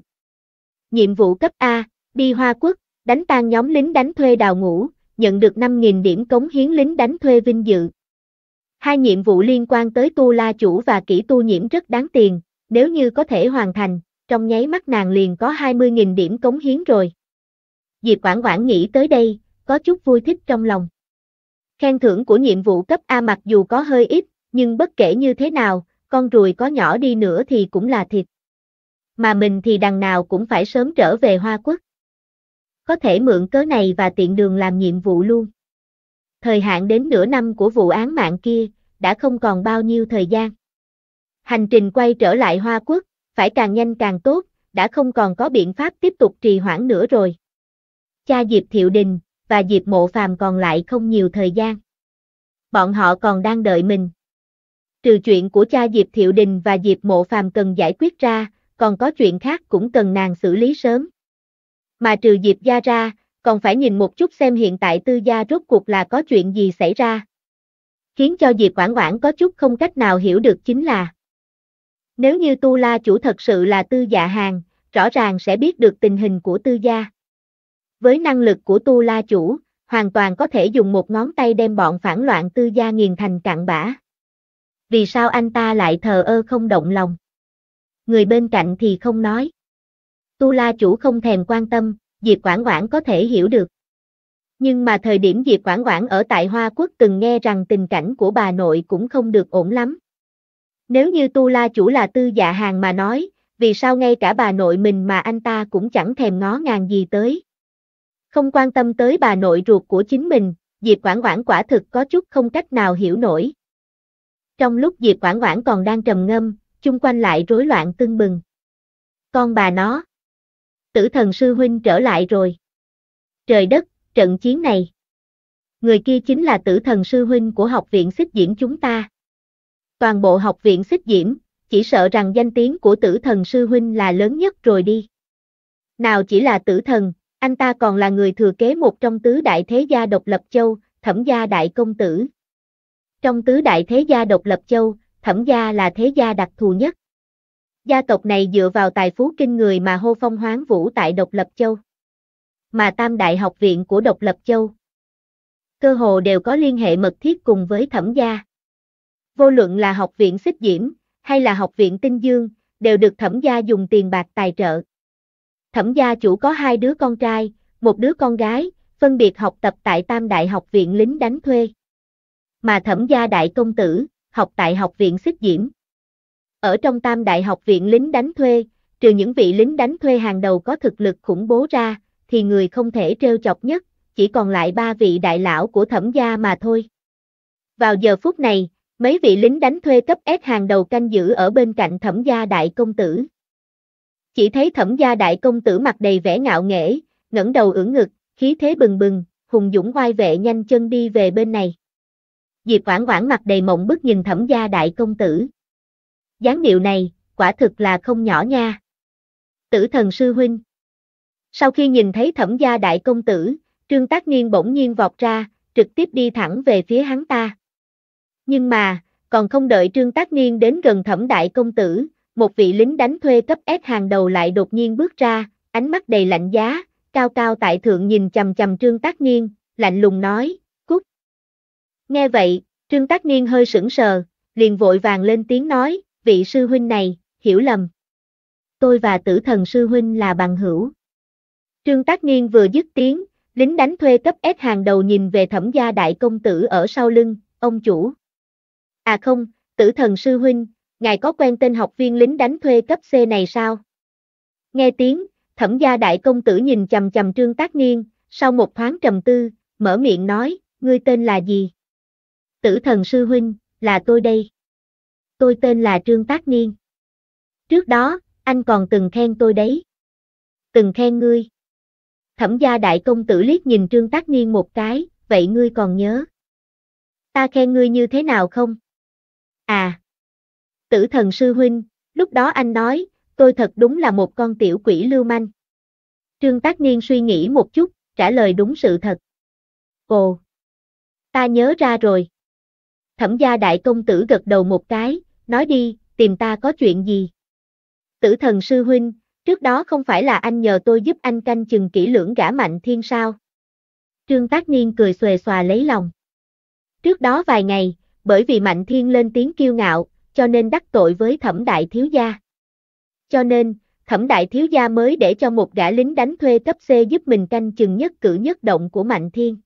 Nhiệm vụ cấp A, đi Hoa Quốc, đánh tan nhóm lính đánh thuê đào ngũ, nhận được 5.000 điểm cống hiến lính đánh thuê vinh dự. Hai nhiệm vụ liên quan tới tu la chủ và kỹ tu nhiễm rất đáng tiền, nếu như có thể hoàn thành, trong nháy mắt nàng liền có 20.000 điểm cống hiến rồi. Diệp Quảng Quảng nghĩ tới đây, có chút vui thích trong lòng. Khen thưởng của nhiệm vụ cấp A mặc dù có hơi ít, nhưng bất kể như thế nào, con ruồi có nhỏ đi nữa thì cũng là thịt. Mà mình thì đằng nào cũng phải sớm trở về Hoa Quốc. Có thể mượn cớ này và tiện đường làm nhiệm vụ luôn. Thời hạn đến nửa năm của vụ án mạng kia, đã không còn bao nhiêu thời gian. Hành trình quay trở lại Hoa Quốc, phải càng nhanh càng tốt, đã không còn có biện pháp tiếp tục trì hoãn nữa rồi. Cha Diệp Thiệu Đình, và Diệp Mộ Phàm còn lại không nhiều thời gian. Bọn họ còn đang đợi mình. Trừ chuyện của cha Diệp Thiệu Đình và Diệp Mộ Phàm cần giải quyết ra, còn có chuyện khác cũng cần nàng xử lý sớm. Mà trừ Diệp gia ra, còn phải nhìn một chút xem hiện tại tư gia rốt cuộc là có chuyện gì xảy ra. Khiến cho Diệp Quảng Quảng có chút không cách nào hiểu được chính là Nếu như Tu La chủ thật sự là tư dạ hàng, rõ ràng sẽ biết được tình hình của tư gia. Với năng lực của Tu La chủ, hoàn toàn có thể dùng một ngón tay đem bọn phản loạn tư gia nghiền thành cạn bã. Vì sao anh ta lại thờ ơ không động lòng? Người bên cạnh thì không nói. Tu La chủ không thèm quan tâm, Diệp Quảng Quảng có thể hiểu được. Nhưng mà thời điểm Diệp Quảng Quảng ở tại Hoa Quốc từng nghe rằng tình cảnh của bà nội cũng không được ổn lắm. Nếu như Tu La chủ là tư dạ hàng mà nói, vì sao ngay cả bà nội mình mà anh ta cũng chẳng thèm ngó ngàng gì tới. Không quan tâm tới bà nội ruột của chính mình, Diệp Quảng Quảng quả thực có chút không cách nào hiểu nổi. Trong lúc Diệp Quảng Quảng còn đang trầm ngâm, chung quanh lại rối loạn tưng bừng. Con bà nó. Tử thần sư huynh trở lại rồi. Trời đất, trận chiến này. Người kia chính là tử thần sư huynh của học viện xích diễm chúng ta. Toàn bộ học viện xích diễm, chỉ sợ rằng danh tiếng của tử thần sư huynh là lớn nhất rồi đi. Nào chỉ là tử thần, anh ta còn là người thừa kế một trong tứ đại thế gia độc lập châu, thẩm gia đại công tử. Trong tứ đại thế gia độc lập châu, thẩm gia là thế gia đặc thù nhất. Gia tộc này dựa vào tài phú kinh người mà hô phong hoáng vũ tại Độc Lập Châu. Mà Tam Đại học viện của Độc Lập Châu. Cơ hồ đều có liên hệ mật thiết cùng với thẩm gia. Vô luận là học viện xích diễm, hay là học viện tinh dương, đều được thẩm gia dùng tiền bạc tài trợ. Thẩm gia chủ có hai đứa con trai, một đứa con gái, phân biệt học tập tại Tam Đại học viện lính đánh thuê. Mà thẩm gia đại công tử, học tại học viện xích diễm. Ở trong Tam Đại học viện lính đánh thuê, trừ những vị lính đánh thuê hàng đầu có thực lực khủng bố ra, thì người không thể trêu chọc nhất, chỉ còn lại ba vị đại lão của thẩm gia mà thôi. Vào giờ phút này, mấy vị lính đánh thuê cấp S hàng đầu canh giữ ở bên cạnh thẩm gia đại công tử. Chỉ thấy thẩm gia đại công tử mặt đầy vẻ ngạo nghễ, ngẩng đầu ưỡn ngực, khí thế bừng bừng, hùng dũng oai vệ nhanh chân đi về bên này. Diệp Quảng Quảng mặt đầy mộng bức nhìn thẩm gia đại công tử. dáng điệu này, quả thực là không nhỏ nha. Tử thần sư huynh. Sau khi nhìn thấy thẩm gia đại công tử, Trương Tác Niên bỗng nhiên vọt ra, trực tiếp đi thẳng về phía hắn ta. Nhưng mà, còn không đợi Trương Tác Niên đến gần thẩm đại công tử, một vị lính đánh thuê cấp S hàng đầu lại đột nhiên bước ra, ánh mắt đầy lạnh giá, cao cao tại thượng nhìn chầm chầm Trương Tác Niên, lạnh lùng nói. Nghe vậy, Trương Tác Niên hơi sững sờ, liền vội vàng lên tiếng nói, vị sư huynh này, hiểu lầm. Tôi và tử thần sư huynh là bằng hữu. Trương Tác Niên vừa dứt tiếng, lính đánh thuê cấp S hàng đầu nhìn về thẩm gia đại công tử ở sau lưng, ông chủ. À không, tử thần sư huynh, ngài có quen tên học viên lính đánh thuê cấp C này sao? Nghe tiếng, thẩm gia đại công tử nhìn chầm chầm trương tác niên, sau một thoáng trầm tư, mở miệng nói, ngươi tên là gì? Tử thần sư huynh, là tôi đây. Tôi tên là Trương Tác Niên. Trước đó, anh còn từng khen tôi đấy. Từng khen ngươi. Thẩm gia đại công tử liếc nhìn Trương Tác Niên một cái, vậy ngươi còn nhớ? Ta khen ngươi như thế nào không? À! Tử thần sư huynh, lúc đó anh nói, tôi thật đúng là một con tiểu quỷ lưu manh. Trương Tác Niên suy nghĩ một chút, trả lời đúng sự thật. Ồ! Ta nhớ ra rồi. Thẩm gia đại công tử gật đầu một cái, nói đi, tìm ta có chuyện gì? Tử thần sư huynh, trước đó không phải là anh nhờ tôi giúp anh canh chừng kỹ lưỡng gã mạnh thiên sao? Trương Tác Niên cười xuề xòa lấy lòng. Trước đó vài ngày, bởi vì Mạnh Thiên lên tiếng kiêu ngạo, cho nên đắc tội với thẩm đại thiếu gia. Cho nên, thẩm đại thiếu gia mới để cho một gã lính đánh thuê cấp C giúp mình canh chừng nhất cử nhất động của Mạnh Thiên.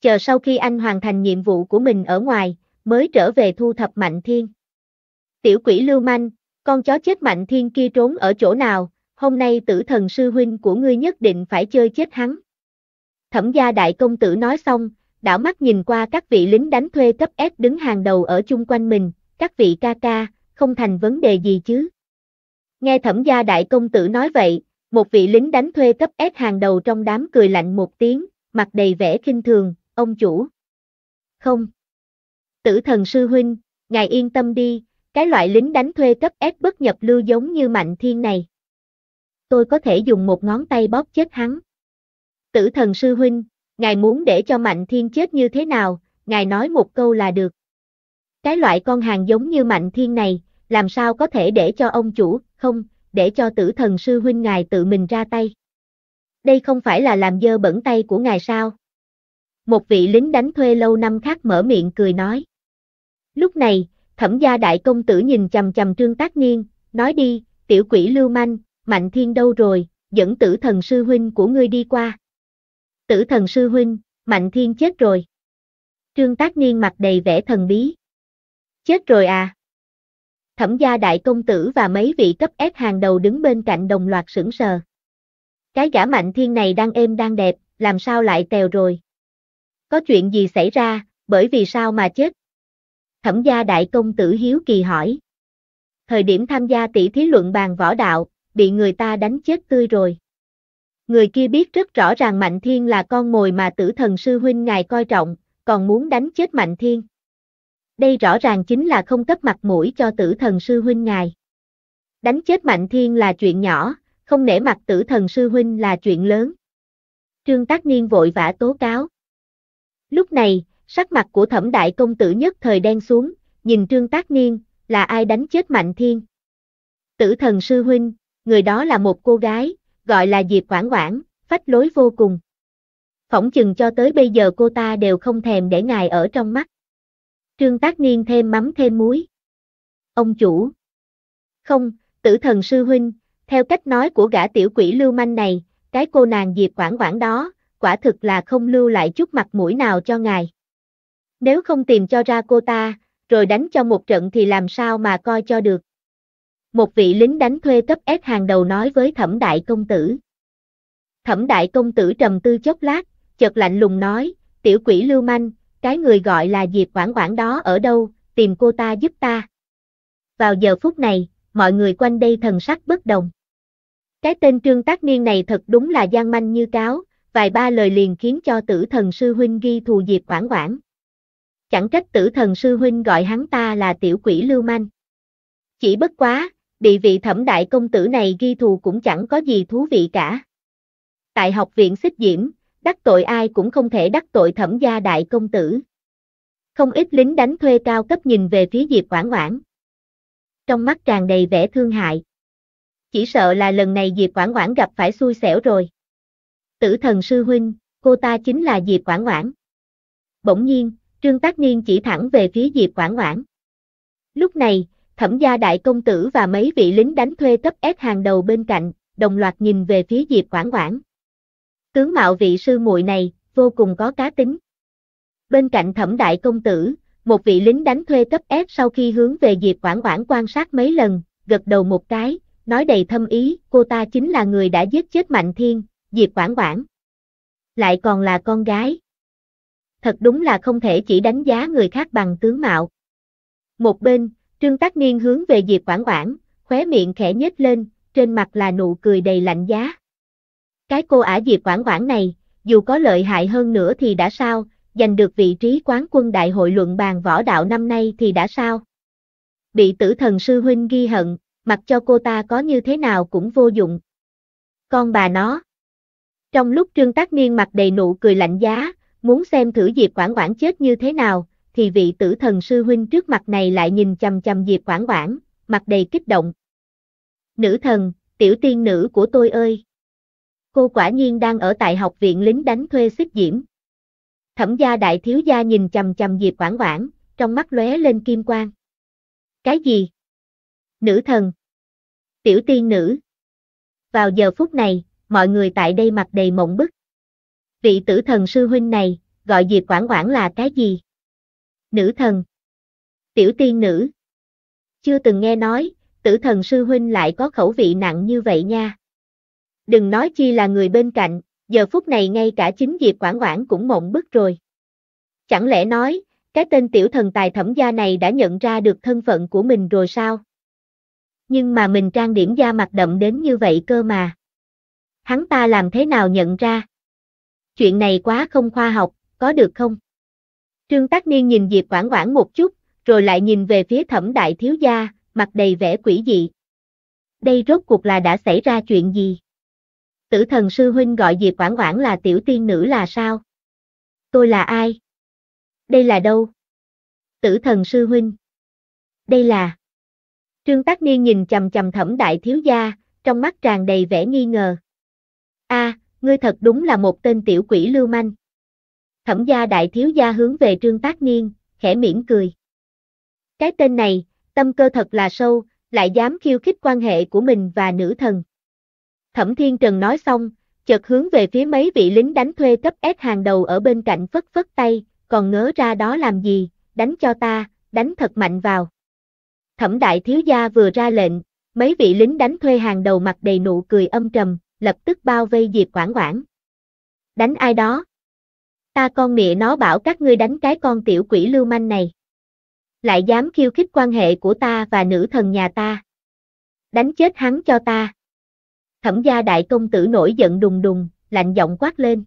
Chờ sau khi anh hoàn thành nhiệm vụ của mình ở ngoài, mới trở về thu thập Mạnh Thiên. Tiểu quỷ lưu manh, con chó chết Mạnh Thiên kia trốn ở chỗ nào, hôm nay tử thần sư huynh của ngươi nhất định phải chơi chết hắn. Thẩm gia đại công tử nói xong, đảo mắt nhìn qua các vị lính đánh thuê cấp S đứng hàng đầu ở chung quanh mình, các vị ca ca, không thành vấn đề gì chứ. Nghe thẩm gia đại công tử nói vậy, một vị lính đánh thuê cấp S hàng đầu trong đám cười lạnh một tiếng, mặt đầy vẻ khinh thường, ông chủ. Không. Tử thần sư huynh, ngài yên tâm đi, cái loại lính đánh thuê cấp ép bất nhập lưu giống như mạnh thiên này. Tôi có thể dùng một ngón tay bóp chết hắn. Tử thần sư huynh, ngài muốn để cho Mạnh Thiên chết như thế nào, ngài nói một câu là được. Cái loại con hàng giống như Mạnh Thiên này, làm sao có thể để cho ông chủ, không, để cho tử thần sư huynh ngài tự mình ra tay. Đây không phải là làm dơ bẩn tay của ngài sao? Một vị lính đánh thuê lâu năm khác mở miệng cười nói. Lúc này, thẩm gia đại công tử nhìn chầm chầm trương tác niên, nói đi, tiểu quỷ lưu manh, mạnh thiên đâu rồi, dẫn tử thần sư huynh của ngươi đi qua. Tử thần sư huynh, Mạnh Thiên chết rồi. Trương Tác Niên mặt đầy vẻ thần bí. Chết rồi à? Thẩm gia đại công tử và mấy vị cấp S hàng đầu đứng bên cạnh đồng loạt sững sờ. Cái gã Mạnh Thiên này đang êm đang đẹp, làm sao lại tèo rồi? Có chuyện gì xảy ra, bởi vì sao mà chết? Thẩm gia đại công tử hiếu kỳ hỏi. Thời điểm tham gia tỷ thí luận bàn võ đạo, bị người ta đánh chết tươi rồi người kia biết rất rõ ràng Mạnh Thiên là con mồi mà tử thần sư huynh ngài coi trọng, còn muốn đánh chết Mạnh Thiên. Đây rõ ràng chính là không cấp mặt mũi cho tử thần sư huynh ngài. Đánh chết Mạnh Thiên là chuyện nhỏ, không nể mặt tử thần sư huynh là chuyện lớn. Trương Tác Niên vội vã tố cáo. Lúc này, sắc mặt của thẩm đại công tử nhất thời đen xuống, nhìn Trương Tác Niên, là ai đánh chết Mạnh Thiên? Tử thần sư huynh, người đó là một cô gái, gọi là Diệp Quảng Quảng, phách lối vô cùng. Phỏng chừng cho tới bây giờ cô ta đều không thèm để ngài ở trong mắt. Trương Tác Niên thêm mắm thêm muối. Ông chủ. Không, tử thần sư huynh, theo cách nói của gã tiểu quỷ lưu manh này, cái cô nàng Diệp Quảng Quảng đó, quả thực là không lưu lại chút mặt mũi nào cho ngài. Nếu không tìm cho ra cô ta, rồi đánh cho một trận thì làm sao mà coi cho được. Một vị lính đánh thuê cấp S hàng đầu nói với thẩm đại công tử. Thẩm đại công tử trầm tư chốc lát, chợt lạnh lùng nói, tiểu quỷ lưu manh, cái người gọi là Diệp Quảng Quảng đó ở đâu, tìm cô ta giúp ta. Vào giờ phút này, mọi người quanh đây thần sắc bất đồng. Cái tên trương tác niên này thật đúng là gian manh như cáo, vài ba lời liền khiến cho tử thần sư huynh ghi thù Diệp Quảng Quảng. Chẳng trách tử thần sư huynh gọi hắn ta là tiểu quỷ lưu manh. Chỉ bất quá, bị vị thẩm đại công tử này ghi thù cũng chẳng có gì thú vị cả. Tại học viện xích diễm, đắc tội ai cũng không thể đắc tội thẩm gia đại công tử. Không ít lính đánh thuê cao cấp nhìn về phía Diệp Quảng Quảng. Trong mắt tràn đầy vẻ thương hại. Chỉ sợ là lần này Diệp Quảng Quảng gặp phải xui xẻo rồi. Tử thần sư huynh, cô ta chính là Diệp Quảng Quảng. Bỗng nhiên, Trương Tác Niên chỉ thẳng về phía Diệp Quảng Quảng. Lúc này, thẩm gia đại công tử và mấy vị lính đánh thuê cấp S hàng đầu bên cạnh, đồng loạt nhìn về phía Diệp Quảng Quảng. Tướng mạo vị sư muội này, vô cùng có cá tính. Bên cạnh thẩm đại công tử, một vị lính đánh thuê cấp S sau khi hướng về Diệp Quảng Quảng quan sát mấy lần, gật đầu một cái, nói đầy thâm ý, cô ta chính là người đã giết chết Mạnh Thiên, Diệp Quảng Quảng. Lại còn là con gái. Thật đúng là không thể chỉ đánh giá người khác bằng tướng mạo. Một bên, Trương Tác Niên hướng về Diệp Quảng Quảng, khóe miệng khẽ nhếch lên, trên mặt là nụ cười đầy lạnh giá. Cái cô ả Diệp Quảng Quảng này, dù có lợi hại hơn nữa thì đã sao, giành được vị trí quán quân đại hội luận bàn võ đạo năm nay thì đã sao? Bị tử thần sư huynh ghi hận, mặc cho cô ta có như thế nào cũng vô dụng. Con bà nó. Trong lúc Trương Tác Niên mặt đầy nụ cười lạnh giá, muốn xem thử Diệp Quảng Quảng chết như thế nào, thì vị tử thần sư huynh trước mặt này lại nhìn chầm chầm Diệp Quảng Quảng, mặt đầy kích động. Nữ thần, tiểu tiên nữ của tôi ơi! Cô quả nhiên đang ở tại học viện lính đánh thuê xích diễm. Thẩm gia đại thiếu gia nhìn chầm chầm Diệp Quảng Quảng, trong mắt lóe lên kim quang. Cái gì? Nữ thần. Tiểu tiên nữ. Vào giờ phút này, mọi người tại đây mặt đầy mộng bức. Vị tử thần sư huynh này, gọi Diệp Quảng Quảng là cái gì? Nữ thần. Tiểu tiên nữ. Chưa từng nghe nói, tử thần sư huynh lại có khẩu vị nặng như vậy nha. Đừng nói chi là người bên cạnh, giờ phút này ngay cả chính Diệp Quảng Quảng cũng mộng bức rồi. Chẳng lẽ nói, cái tên tiểu thần tài thẩm gia này đã nhận ra được thân phận của mình rồi sao? Nhưng mà mình trang điểm da mặt đậm đến như vậy cơ mà. Hắn ta làm thế nào nhận ra? Chuyện này quá không khoa học, có được không? Trương Tác Niên nhìn Diệp Quảng Quảng một chút, rồi lại nhìn về phía thẩm đại thiếu gia, mặt đầy vẻ quỷ dị. Đây rốt cuộc là đã xảy ra chuyện gì? Tử thần sư huynh gọi Diệp Quảng Quảng là tiểu tiên nữ là sao? Tôi là ai? Đây là đâu? Tử thần sư huynh. Đây là... Trương Tác Niên nhìn chầm chầm thẩm đại thiếu gia, trong mắt tràn đầy vẻ nghi ngờ a ngươi thật đúng là một tên tiểu quỷ lưu manh. Thẩm gia đại thiếu gia hướng về Trương Tác Niên, khẽ mỉm cười. Cái tên này, tâm cơ thật là sâu, lại dám khiêu khích quan hệ của mình và nữ thần. Thẩm Thiên Trần nói xong, chợt hướng về phía mấy vị lính đánh thuê cấp S hàng đầu ở bên cạnh phất phất tay, còn ngớ ra đó làm gì, đánh cho ta, đánh thật mạnh vào. Thẩm đại thiếu gia vừa ra lệnh, mấy vị lính đánh thuê hàng đầu mặt đầy nụ cười âm trầm, lập tức bao vây Diệp Quảng Quảng. Đánh ai đó? Ta con mẹ nó bảo các ngươi đánh cái con tiểu quỷ lưu manh này. Lại dám khiêu khích quan hệ của ta và nữ thần nhà ta. Đánh chết hắn cho ta. Thẩm gia đại công tử nổi giận đùng đùng, lạnh giọng quát lên.